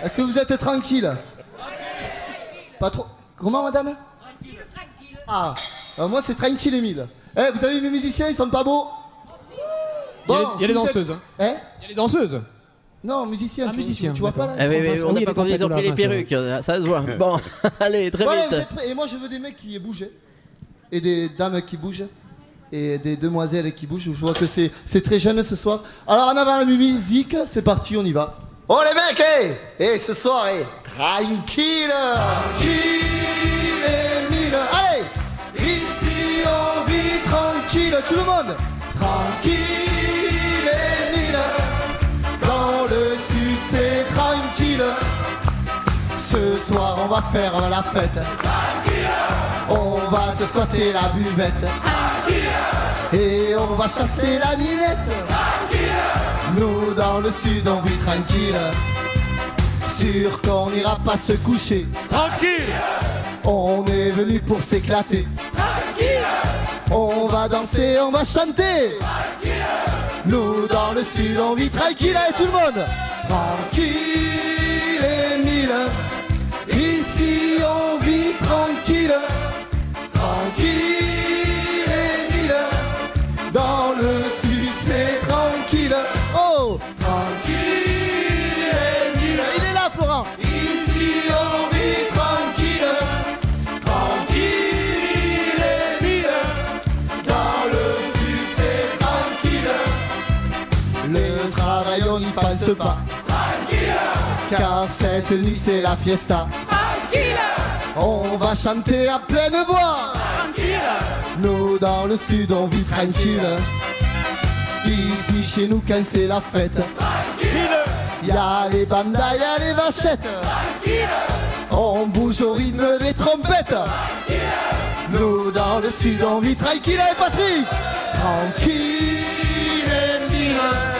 Est-ce que vous êtes tranquille? Pas trop. Comment, madame? Ah, euh, moi c'est tranquille, Emile. Eh, vous avez vu mes musiciens, ils sont pas beaux Il y a les- Bon, il y a si les vous êtes- danseuses. hein. Hein Il y a les danseuses. Non, musiciens. Ah, tu, musiciens, tu, vois pas là Ah oui, oui, passe- on oui, n'a pas les perruques, ça se voit. Bon, (laughs) allez, très Voilà, vite. Et moi je veux des mecs qui bougent. Et des dames qui bougent. Et des demoiselles qui bougent. Je vois que c'est c'est très jeune ce soir. Alors en avant la musique, c'est parti, on y va. Oh les mecs, eh Eh, ce soir, eh Tranquille Tranquille, Emile Allez Ici on vit tranquille, tout le monde Tranquille, Ce soir on va faire la fête. On va te squatter la buvette. Et on va chasser la minette. Nous dans le sud on vit tranquille. Sûr qu'on n'ira pas se coucher. Tranquille. On est venu pour s'éclater. On va danser, on va chanter. Nous dans le sud on vit tranquille. Allez tout le monde. Tranquille Emile Tranquille, et mille. Dans le sud, c'est tranquille. Oh Tranquille et mille. Il est là, Florent. Ici, on vit tranquille. Tranquille et mille. Dans le sud, c'est tranquille. Le travail, on n'y passe pas. Tranquille. Car cette nuit, c'est la fiesta. Tranquille. On va chanter à pleine voix. Nous dans le sud on vit tranquille. Ici chez nous quand c'est la fête. Y a les bandas, y a les vachettes. On bouge au rythme des trompettes. Nous dans le sud on vit tranquille, et Patrick? Tranquille et mille.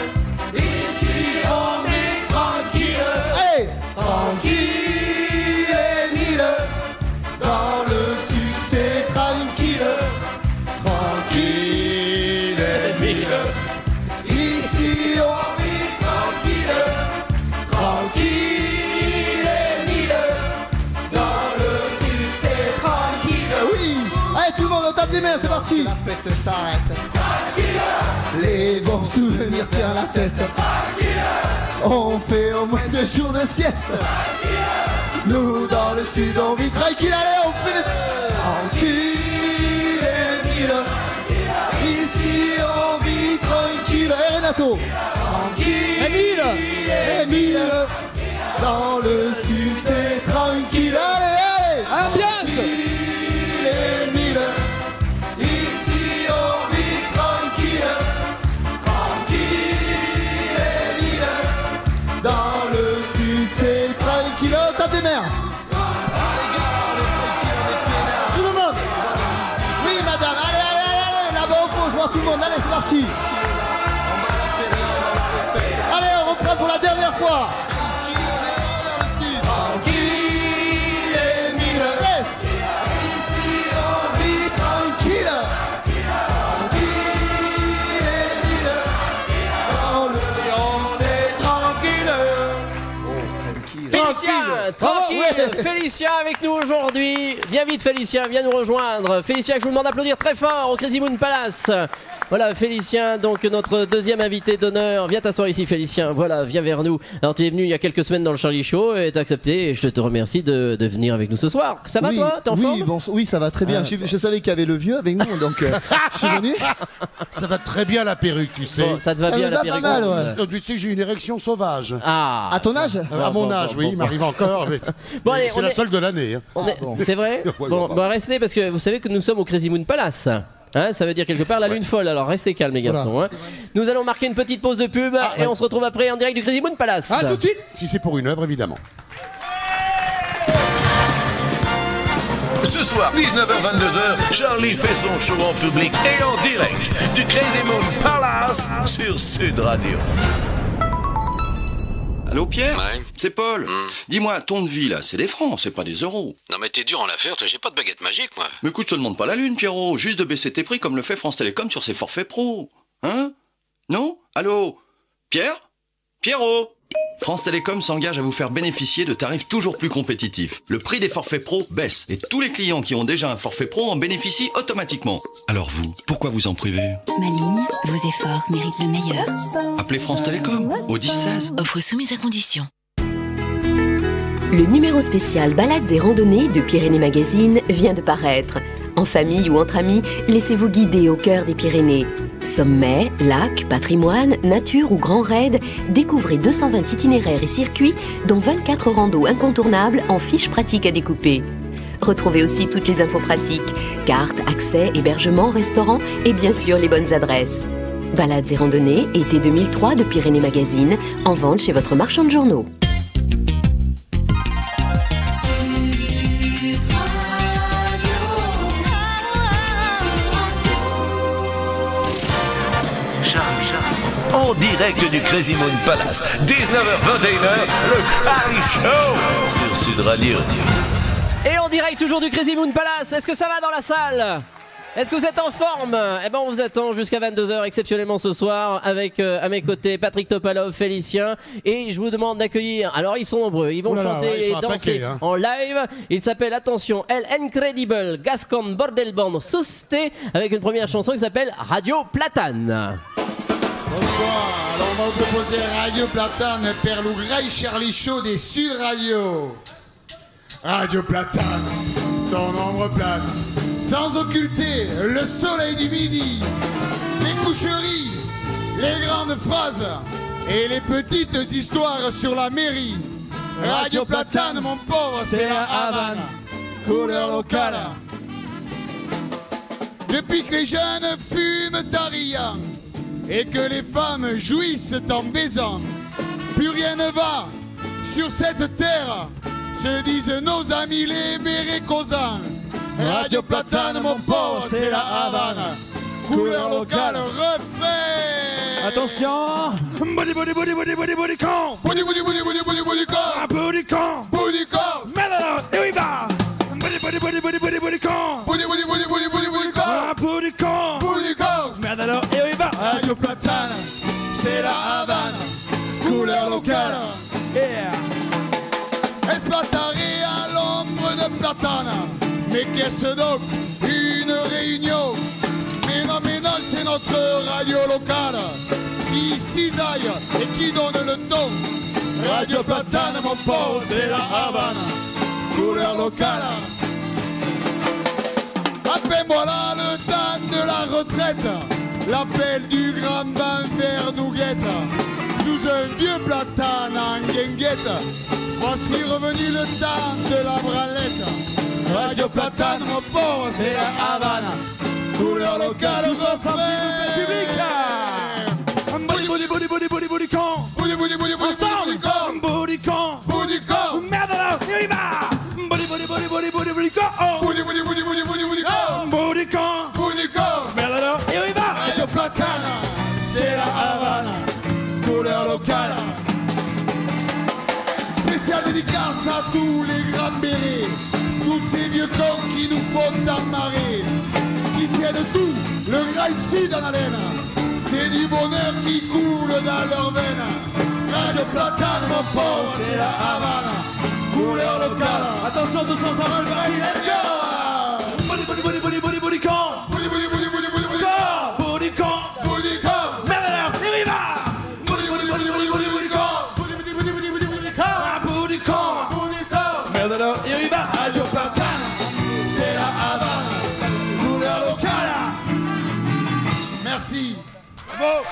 Fête s'arrête. Les bons souvenirs plein la tête. On fait au moins deux jours de sieste. Nous dans le sud on vit tranquille, allez on fait et mille. Ici on vit tranquille. Et Renato. Tranquille et mille. Dans le sud c'est tranquille, tranquille. Félicien, tranquille, Bravo, ouais. Félicien avec nous aujourd'hui. Viens vite Félicien, viens nous rejoindre. Félicien, je vous demande d'applaudir très fort au Crazy Moon Palace. Voilà Félicien, donc notre deuxième invité d'honneur. Viens t'asseoir ici Félicien, voilà, viens vers nous. Alors tu es venu il y a quelques semaines dans le Charlie Show et t'as accepté et je te remercie de, de venir avec nous ce soir. Ça va oui, toi? T'es en oui, forme? bon, oui, ça va très bien. Ah. Je, je savais qu'il y avait le vieux avec nous, donc euh, (laughs) je suis venu. Ça va très bien la perruque, tu sais. Bon, ça te va Ça bien la va perruque pas mal, ouais. Donc, tu sais que j'ai une érection sauvage. Ah À ton âge? Euh, à mon âge, bon, oui, bon, il m'arrive encore. mais- (laughs) Bon, c'est on la est- seule de l'année. hein. Est- C'est vrai? (laughs) Ouais, Bon, restez parce que vous savez que nous sommes au Crazy Moon Palace. Hein, ça veut dire quelque part la lune folle, alors restez calmes les garçons. hein. Nous allons marquer une petite pause de pub et ouais. on se retrouve après en direct du Crazy Moon Palace. Ah, tout de suite. Si c'est pour une œuvre, évidemment. Ce soir, 19h-22h, Charlie fait son show en public et en direct du Crazy Moon Palace sur Sud Radio. Allô Pierre C'est Paul. Dis-moi, ton de vie là, c'est des francs, c'est pas des euros. Non mais t'es dur en l'affaire, j'ai pas de baguette magique moi. Mais écoute, je te demande pas la lune, Pierrot, juste de baisser tes prix comme le fait France Télécom sur ses forfaits pro. Hein? Non? Allô? Pierre? Pierrot? France Télécom s'engage à vous faire bénéficier de tarifs toujours plus compétitifs. Le prix des forfaits pro baisse et tous les clients qui ont déjà un forfait pro en bénéficient automatiquement. Alors vous, pourquoi vous en privez? Ma ligne, vos efforts méritent le meilleur. Appelez France Télécom au 10 16. Offre soumise à condition. Le numéro spécial Balades et randonnées de Pyrénées Magazine vient de paraître. En famille ou entre amis, laissez-vous guider au cœur des Pyrénées. Sommets, lacs, patrimoine, nature ou grands raids, découvrez 220 itinéraires et circuits, dont 24 randos incontournables en fiches pratiques à découper. Retrouvez aussi toutes les infos pratiques, cartes, accès, hébergement, restaurants et bien sûr les bonnes adresses. Balades et randonnées, été 2003 de Pyrénées Magazine, en vente chez votre marchand de journaux. En direct du Crazy Moon Palace, 19h-21h, le Carly Show sur Sud Radio. Et en direct toujours du Crazy Moon Palace, est-ce que ça va dans la salle? Est-ce que vous êtes en forme? Eh ben on vous attend jusqu'à 22h exceptionnellement ce soir avec euh, à mes côtés Patrick Topalov, Félicien et je vous demande d'accueillir. Alors ils sont nombreux, ils vont chanter ouais, ils et danser paquet, hein. en live. Il s'appelle attention El Incredible Gascon Bordel Band Souste avec une première chanson qui s'appelle Radio Platane. Bonsoir, alors on va vous proposer Radio Platane, Perlou Graille, Charlie Chaud des Sud Radio. Radio Platane, ton ombre plane, sans occulter le soleil du midi, les coucheries, les grandes phrases et les petites histoires sur la mairie. Radio Platane, mon pauvre, c'est la Havane, couleur locale. Depuis que les jeunes fument taria et que les femmes jouissent en baisant, plus rien ne va sur cette terre, se disent nos amis les béréscosans. Radio Platane, mon pauvre, c'est la Havane, couleur locale, refrain. Attention. Body body body body body body con Body body body body body body con Ah, Body con Body con Mets alors, et oui va Con con Ah, Body con Body con Merde alors, et oui va Radio Platane, c'est la Havane, couleur locale. Yeah. Esplatare à l'ombre de platane. Mais qu'est-ce donc? Une réunion. Mais non, mais non, c'est notre radio locale. Qui cisaille et qui donne le ton. Radio Platane, mon pauvre, c'est la Havane, couleur locale. Appelle-moi là le temps de la retraite, l'appel du grand bain vert nouguette, sous un vieux platane en guinguette. Voici revenu le temps de la branlette. Radio Platane, mon pauvre, c'est la Havane, couleur locale, public body body con. Amarrer, qui tiennent tout, le grain sud en haleine. C'est du bonheur qui coule dans leurs veines. Radio Platane, mon pauvre, c'est la Havane, couleur locale. Attention, body Body body body body body body Bravo.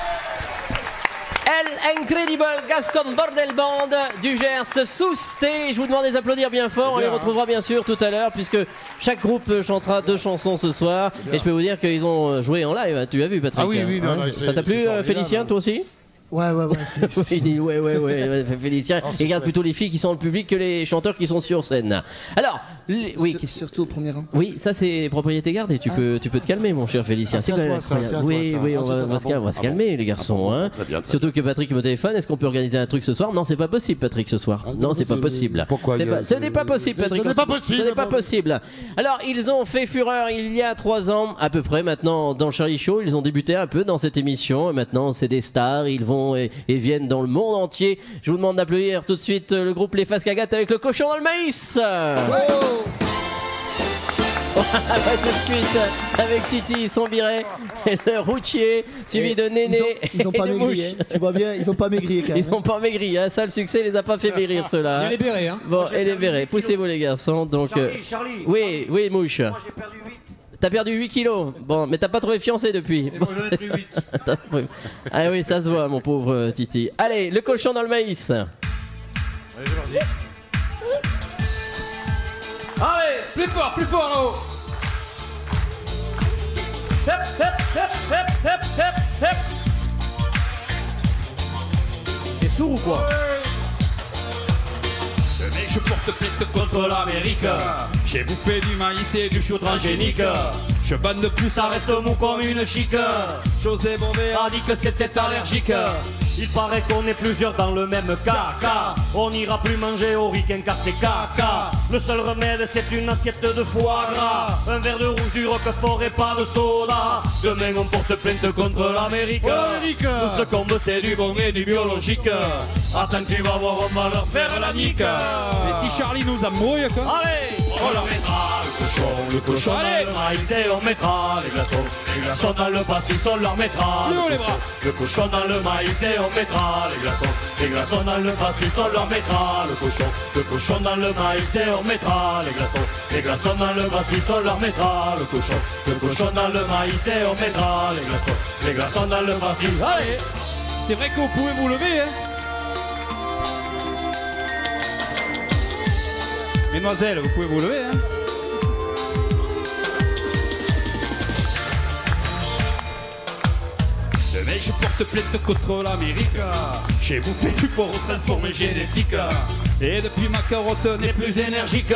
El Incredible Gascon Bordel Band du Gers sous stage. Je vous demande de les applaudir bien fort. On les hein. retrouvera bien sûr tout à l'heure puisque chaque groupe chantera deux chansons ce soir. Et je peux vous dire qu'ils ont joué en live. Tu as vu Patrick Ah oui, oui, non, hein non, Ça t'a plu euh, Félicien hein. toi aussi? Ouais, ouais, ouais. c'est- (laughs) Oui, il dit ouais, ouais, ouais, ouais, Félicien. Oh, il c'est regarde plutôt les filles qui sont dans le public que les chanteurs qui sont sur scène. Alors, oui, Sur- Surtout au premier rang. oui, ça c'est propriété gardée. Tu peux, tu peux te calmer, mon cher Félicien. Ah, c'est quand même incroyable. c'est oui, oui, on c'est va, on se, Ah calmer, les garçons. Ah hein. très bien, très Surtout que Patrick me téléphone. Est-ce qu'on peut organiser un truc ce soir? Non, c'est pas possible, Patrick, ce soir. non, c'est pas possible. Pourquoi C'est Ce n'est pas possible, Patrick. Ce n'est pas possible. Ce n'est pas possible. Alors, ils ont fait fureur il y a trois ans, à peu près. Maintenant, dans Charlie Show, ils ont débuté un peu dans cette émission. Et maintenant, c'est des stars. Ils vont et, et viennent dans le monde entier. Je vous demande d'applaudir tout de suite euh, le groupe Les Fasses Cagates avec le cochon dans le maïs. Ah (laughs) tout de suite avec Titi, son biret, et le routier, suivi Et de Néné. Ils ont, ils ont et pas de maigri, Mouche. hein. tu vois bien, ils ont pas maigri quand (laughs) même. Ils ont pas maigri, hein. ça le succès les a pas fait maigrir ceux-là. Il y a hein. les bérets, hein. Bon, et les bérets, poussez-vous les garçons. Donc, Charlie, euh, Charlie. Oui, oui, mouche. Moi j'ai perdu 8. T'as perdu 8 kilos. Bon, mais t'as pas trouvé fiancé depuis. moi, j'en ai pris (laughs) ah oui, ça se voit, mon pauvre euh, Titi. Allez, le cochon dans le maïs. Allez, c'est parti. Allez Plus fort, plus fort là-haut. Hep, hep, hep, hep, hep, hep, hep. T'es sourd ou quoi? Mais je porte plainte contre l'Amérique. J'ai bouffé du maïs et du chou transgénique Je bande plus, ça reste mou comme une chic. José Bové a dit que c'était allergique. Il paraît qu'on est plusieurs dans le même caca. On n'ira plus manger au ricain c'est caca. Le seul remède c'est une assiette de foie gras. Un verre de rouge du roquefort et pas de soda. Demain on porte plainte contre l'Amérique. Tout ce qu'on veut c'est du bon et du biologique Attends tu vas voir on va leur faire la nique. Et si Charlie nous a mouillé, quoi. Allez On leur mettra le cochon, le cochon Allez. dans le maïs et on mettra les glaçons. Les glaçons dans le pastis, on leur mettra le les cochon. bras. Le cochon dans le maïs et on mettra les glaçons. Les glaçons dans le pastis, on leur mettra le cochon. Le cochon dans le maïs et on mettra les glaçons. Les glaçons dans le pastis, on leur mettra le cochon. Le cochon dans le maïs et on mettra les glaçons. Les glaçons dans le pastis Allez. C'est vrai que vous pouvez vous lever, hein Mesdemoiselles, vous pouvez vous lever, hein. Demain je porte plainte contre l'Amérique. J'ai bouffé du porc transformé génétique. Et depuis ma carotte n'est plus énergique.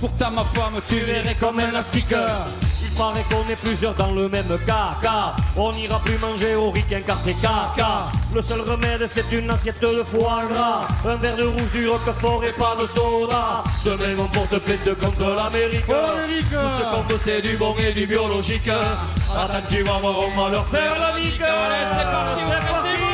Pourtant ma femme tu verrais comme un astique. Il paraît qu'on est plusieurs dans le même caca. On n'ira plus manger au ricain car c'est caca. Le seul remède c'est une assiette de foie gras. Un verre de rouge du roquefort et pas de soda. Demain on porte plainte contre l'Amérique. Tout ce qu'on c'est du bon et du biologique. Attends tu vas voir on va leur faire la c'est parti.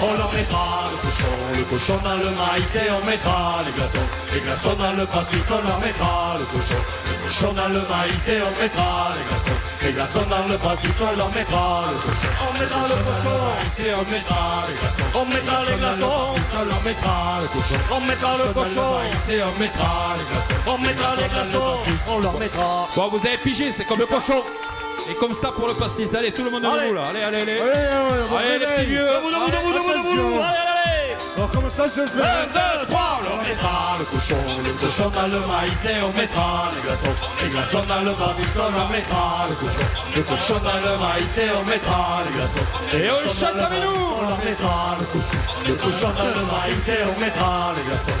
On leur mettra le cochon, le cochon dans le maïs et on mettra les glaçons. Les glaçons dans le pastis, on leur mettra le cochon. Le cochon dans le maïs et on mettra les glaçons. Les glaçons dans le pastis, on leur mettra le cochon. On mettra le cochon. Et on mettra les glaçons On mettra les glaçons. On leur mettra le cochon On mettra le cochon. Et on mettra les glaçons On mettra les glaçons. On leur mettra. Bon vous avez pigé, c'est comme le cochon et comme ça pour le pastis, allez tout le monde Allez. debout là, allez allez allez Allez, les petits vieux Alors comment ça se fait 1, 2, 3, on leur mettra le cochon, le cochon dans le maïs et on mettra les glaçons. Les glaçons dans le pastis, on leur mettra le cochon. Le cochon dans le maïs et on mettra les glaçons. Et on chante avec nous. On leur mettra le cochon. Le cochon dans le maïs et on mettra les glaçons.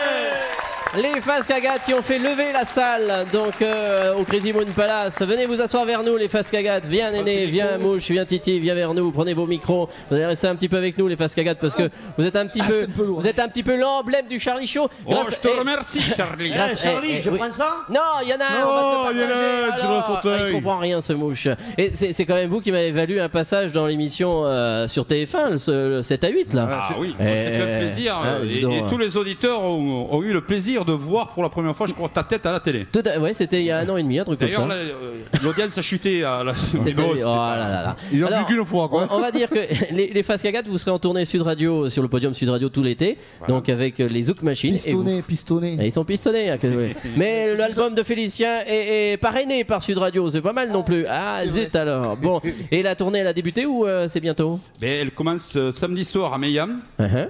Les faces cagates qui ont fait lever la salle donc euh, au Crazy Moon Palace. Venez vous asseoir vers nous les faces cagates. Viens Néné, viens Mouche, viens Titi, viens vers nous. Prenez vos micros. Vous allez rester un petit peu avec nous les faces cagates parce que vous êtes un petit peu, vous êtes un petit peu l'emblème du Charlie Show. Oh, je te remercie, (laughs) Charlie. grâce- Eh, Charlie, eh, eh, je oui. prends ça Non, il y en a un. Non, te il y en a un sur le fauteuil. ah, Il comprend rien ce mouche. Et c'est quand même vous qui m'avez valu un passage dans l'émission euh, sur TF1, le, ce- le 7 à 8 là. Ah oui, Eh, c'est fait plaisir. ah, et, donc, et tous les auditeurs ont, ont eu le plaisir de voir pour la première fois, je crois, ta tête à la télé. Tout à- ouais, c'était il y a un an et demi, un truc comme ça. D'ailleurs, là, euh, l'audience a chuté à la. C'était- (laughs) oh là là là. Il Alors, fois quoi. On, on va dire que (laughs) les, les Faces Cagates, vous serez en tournée Sud Radio sur le podium Sud Radio tout l'été, donc avec euh, les Zouk Machines. et vous- Pistonné, pistonné. Et ils sont pistonnés. hein, que- ouais. (laughs) Mais l'album de Félicien est, est parrainé par Sud Radio, c'est pas mal non plus. Ah zut alors. Bon, et la tournée elle a débuté ou euh, c'est bientôt? Mais elle commence euh, samedi soir à Meyam. Uh-huh.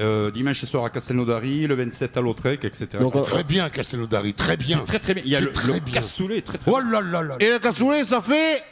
Euh, dimanche soir à Castelnaudary, le 27 à Lautrec, etc. Donc. Très bien, Castelnaudary, très bien. C'est très très bien. Il y a le, très le bien. cassoulet, très très Oh là là là. Et le cassoulet, ça fait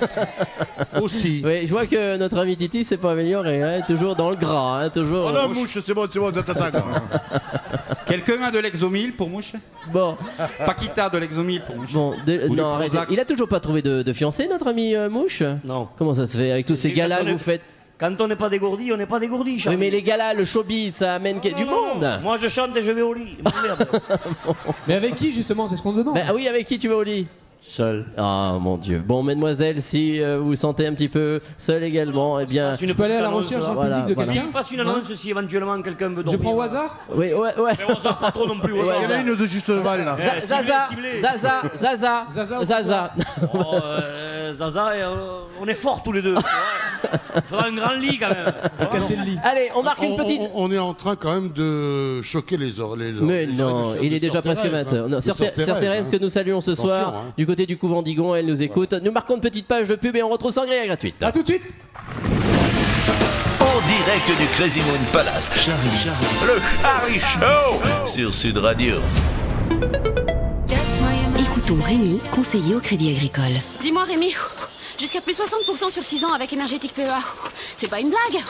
(laughs) Aussi. Oui, je vois que notre ami Titi s'est pas amélioré, hein, toujours dans le gras, hein, toujours. Oh non, mouche, c'est bon, c'est bon, t'as ça. (laughs) Quelqu'un a de l'exomile pour Mouche? Bon, Paquita de l'exomile pour Mouche? Bon, de- non, arrêtez. Il a toujours pas trouvé de, de fiancé, notre ami euh, Mouche? Non. Comment ça se fait avec tous ces quand que vous faites Quand on n'est pas dégourdi, on n'est pas dégourdi, Oui, mais les galas, le showbiz, ça amène que- du Non, non, monde. non. Moi, je chante et je vais au lit. (laughs) Mais avec qui justement C'est ce qu'on demande. Ben, ah oui, avec qui tu vas au lit? Seul. Ah mon dieu. Bon, mademoiselle, si euh, vous vous sentez un petit peu seule également, eh bien. Tu Je peux aller à la recherche en voilà, public de voilà. quelqu'un Passe une annonce si éventuellement quelqu'un veut Je prends au hasard Oui, ouais, ouais. Mais on s'en pas trop non plus. Ouais, Il y en a une de juste Val là. Eh, Zaza, ciblé, ciblé. Zaza, Zaza, Zaza Zaza. Oh, euh, Zaza, euh, on est forts tous les deux. Il faudra un grand lit quand même. Casser le lit. Allez, on marque une petite. on, on est en train quand même de choquer les oreilles. Mais non, il est déjà presque 20h. Non, Sœur Thé- Sœur Thérèse, que nous saluons ce soir, hein. du côté du couvent d'Igon, elle nous écoute. Nous marquons une petite page de pub et on retrouve Sangria gratuite. A tout de suite En direct du Crazy Moon Palace. Charlie, Le Charlie Show sur Sud Radio. Écoutons Rémi, conseiller au Crédit Agricole. Dis-moi Rémi, jusqu'à plus 60% sur 6 ans avec énergétique PEA. C'est pas une blague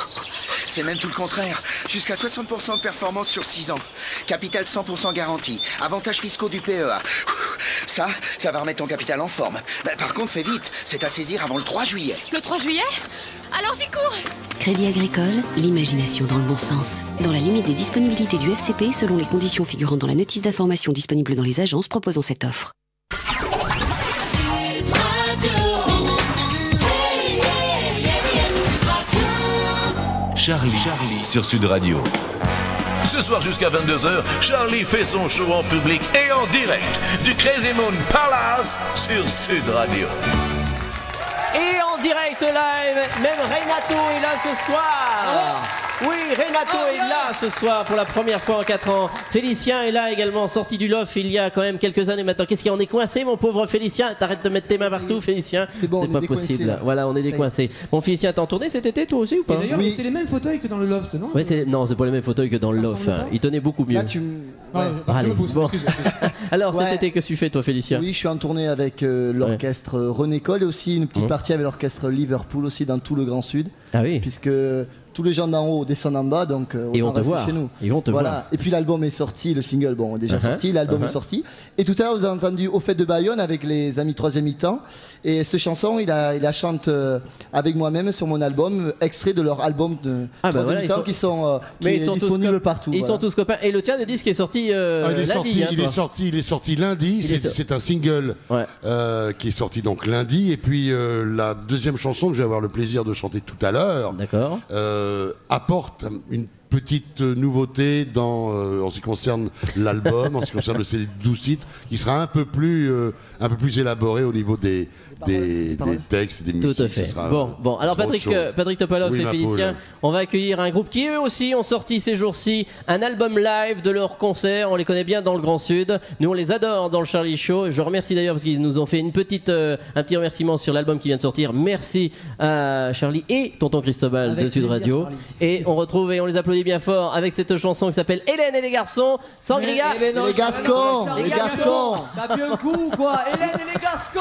C'est même tout le contraire. Jusqu'à 60% de performance sur 6 ans. Capital 100% garanti. Avantages fiscaux du PEA. Ça, ça va remettre ton capital en forme. Bah, par contre, fais vite. C'est à saisir avant le 3 juillet. Le 3 juillet Alors j'y cours Crédit Agricole, l'imagination dans le bon sens. Dans la limite des disponibilités du FCP selon les conditions figurant dans la notice d'information disponible dans les agences proposant cette offre. Charlie, Charlie sur Sud Radio. Ce soir jusqu'à 22h, Charlie fait son show en public et en direct du Crazy Moon Palace sur Sud Radio. Et en direct live, même Renato est là ce soir. Oui, Renato est là ce soir pour la première fois en 4 ans. Félicien est là également, sorti du loft il y a quand même quelques années maintenant. Qu'est-ce qu'il en est coincé, mon pauvre Félicien? T'arrêtes de mettre tes mains partout, Félicien C'est bon, on est pas possible. là. Voilà, on est décoincé. Bon, Félicien, t'as en tourné cet été toi aussi ou pas? D'ailleurs, c'est les mêmes fauteuils que dans le loft, non? Ouais, non, c'est pas les mêmes fauteuils que dans le loft. pas Il tenait beaucoup mieux. Là, tu me- Ouais, pardon, je Allez, me pousse, bon. (laughs) Alors, Ouais. cet été, que tu fais, toi, Félicien? Oui, je suis en tournée avec euh, l'orchestre René Cole et aussi une petite Mhm. partie avec l'orchestre Liverpool aussi dans tout le Grand Sud. Ah oui. Puisque tous les gens d'en haut descendent en bas, donc euh, vont te voir. chez nous. Ils vont te voilà. voir. Et puis l'album est sorti, le single bon est déjà Uh-huh. sorti, l'album Uh-huh. est sorti. Et tout à l'heure vous avez entendu Au fait de Bayonne avec les amis troisième mi-temps. Et cette chanson, il a, il chante euh, avec moi-même sur mon album, extrait de leur album de Ah, bah troisième voilà, ils mi-temps sont- qui sont, euh, qui Mais ils sont tous disponibles partout. Ils voilà. sont tous copains. Et le tien, le disque est sorti euh, Ah, il, est lundi. sorti, hein, il, est sorti, il est sorti lundi, c'est un single euh, qui est sorti donc lundi. Et puis euh, la deuxième chanson que je vais avoir le plaisir de chanter tout à l'heure euh, apporte une petite nouveauté euh, en ce qui concerne l'album, en ce qui concerne le CD 12 titres, qui sera un peu plus, euh, un peu plus élaboré au niveau des, des, des textes des musiques. Tout à fait. sera- Bon, bon. Alors Patrick, euh, Patrick Topalov Oui, et Félicien, on va accueillir un groupe qui eux aussi ont sorti ces jours-ci un album live de leur concert. On les connaît bien dans le Grand Sud. Nous on les adore dans le Charlie Show. Je remercie d'ailleurs parce qu'ils nous ont fait une petite, euh, un petit remerciement sur l'album qui vient de sortir. Merci à Charlie et Tonton Cristobal Avec de Sud Radio. Charlie. Et on retrouve et on les applaudit bien fort avec cette chanson qui s'appelle Hélène et les garçons. Sangria. Mais- mais non, Les Gascons, les Gascons. T'as vu un coup ou quoi Hélène et les Gascons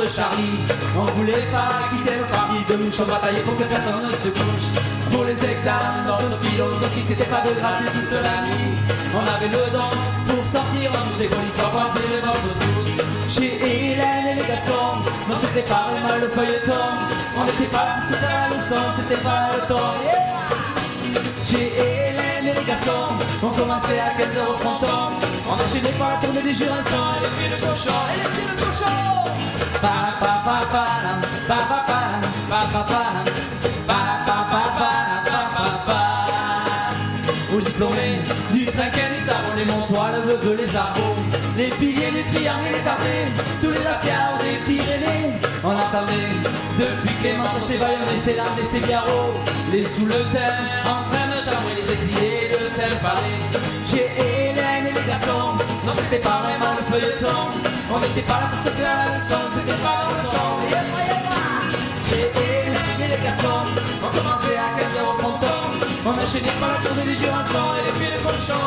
Les Charlie. On voulait pas quitter le parti de nous, on bataillait pour que personne ne se couche. Pour les examens dans notre philosophie, c'était pas de gratuit toute la nuit. On avait le don pour sortir dans nos écoles, pour avoir plus de notre tous. Chez Hélène et les garçons, non c'était pas vraiment le feuilleton. On n'était pas là faire la leçon, c'était pas le temps. Chez Hélène et les garçons, on commençait à 15 heures au fronton. On enchaînait par la tournée des jurassons et les filles de cochon, et les filles de cochon. Pa pa pa pa pa pa pa pa pa pa pa pa pa pa pa pa pa. Aux diplômés du trinquet, du tarot, les montois, le veuve, les arbres, les piliers, les triangles et les tablés, tous les asciars des Pyrénées. On attendait depuis Clémence, ses Bayonnes, ses larmes et ses garrots, les sous le terre, en train de chambrer les exilés de Saint-Palais. Chez Hélène les garçons, non c'était pas vraiment le feuilleton, on n'était pas là pour se faire la leçon, c'était pas le temps. Hélène et les garçons, on commençait à 15 heures au fronton, on enchaînait par la tournée des cochon, et les filles de cochon,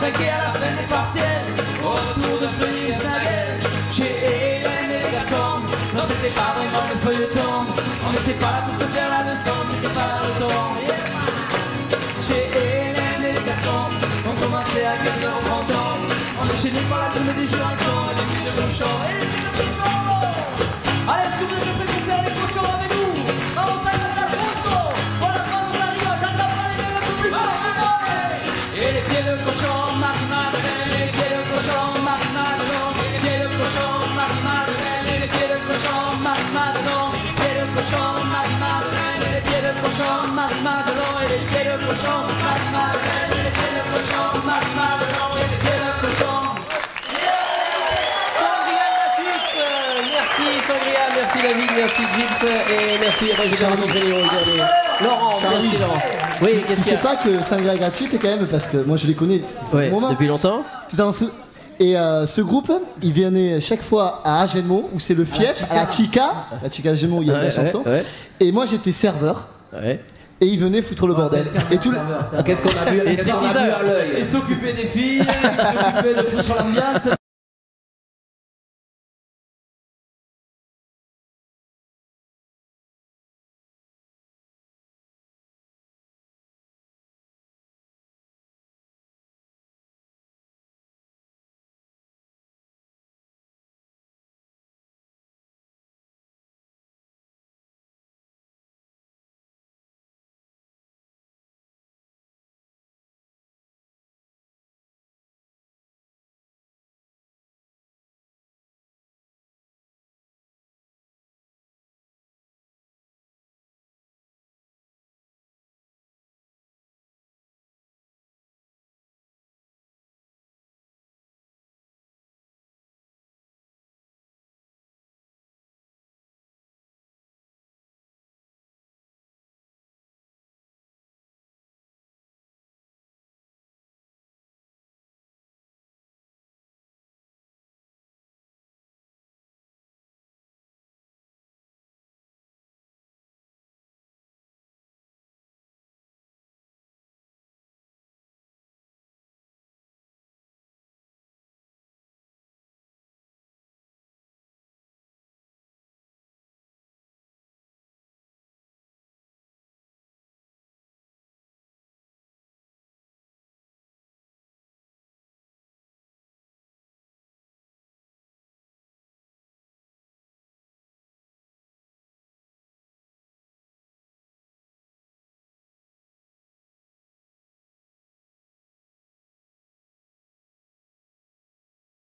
Trinquait à la fin des partiels, au retour de et Fnagel. Chez Hélène et les garçons, non c'était pas vraiment le feuilleton. On n'était pas là pour se faire la leçon, c'était pas le temps. Chez Hélène et les garçons, on commençait à 15 heures au fronton. On enchaînait par la tournée des jurassons et les filles de cochon, et les filles de cochon. David, merci Gibbs et merci. Vais rencontrer les Laurent, Charlie, président. Oui, Tu qu'est-ce qu'il y sais a pas que Sangria gratuite est quand même parce que moi je les connais ça fait Ouais, un moment. depuis longtemps C'est dans ce- Et euh, ce groupe, il venait chaque fois à Agenmo, où c'est le fief, à la Chica. La Chica Agenmo, il y a Ouais, la chanson. ouais, ouais. Et moi j'étais serveur. Et il venait foutre le bordel. Et tout le... Qu'est-ce qu'on a vu Et qu'est-ce qu'on a stripteaseur. vu à l'œil Et s'occuper des filles, s'occuper de foutre l'ambiance.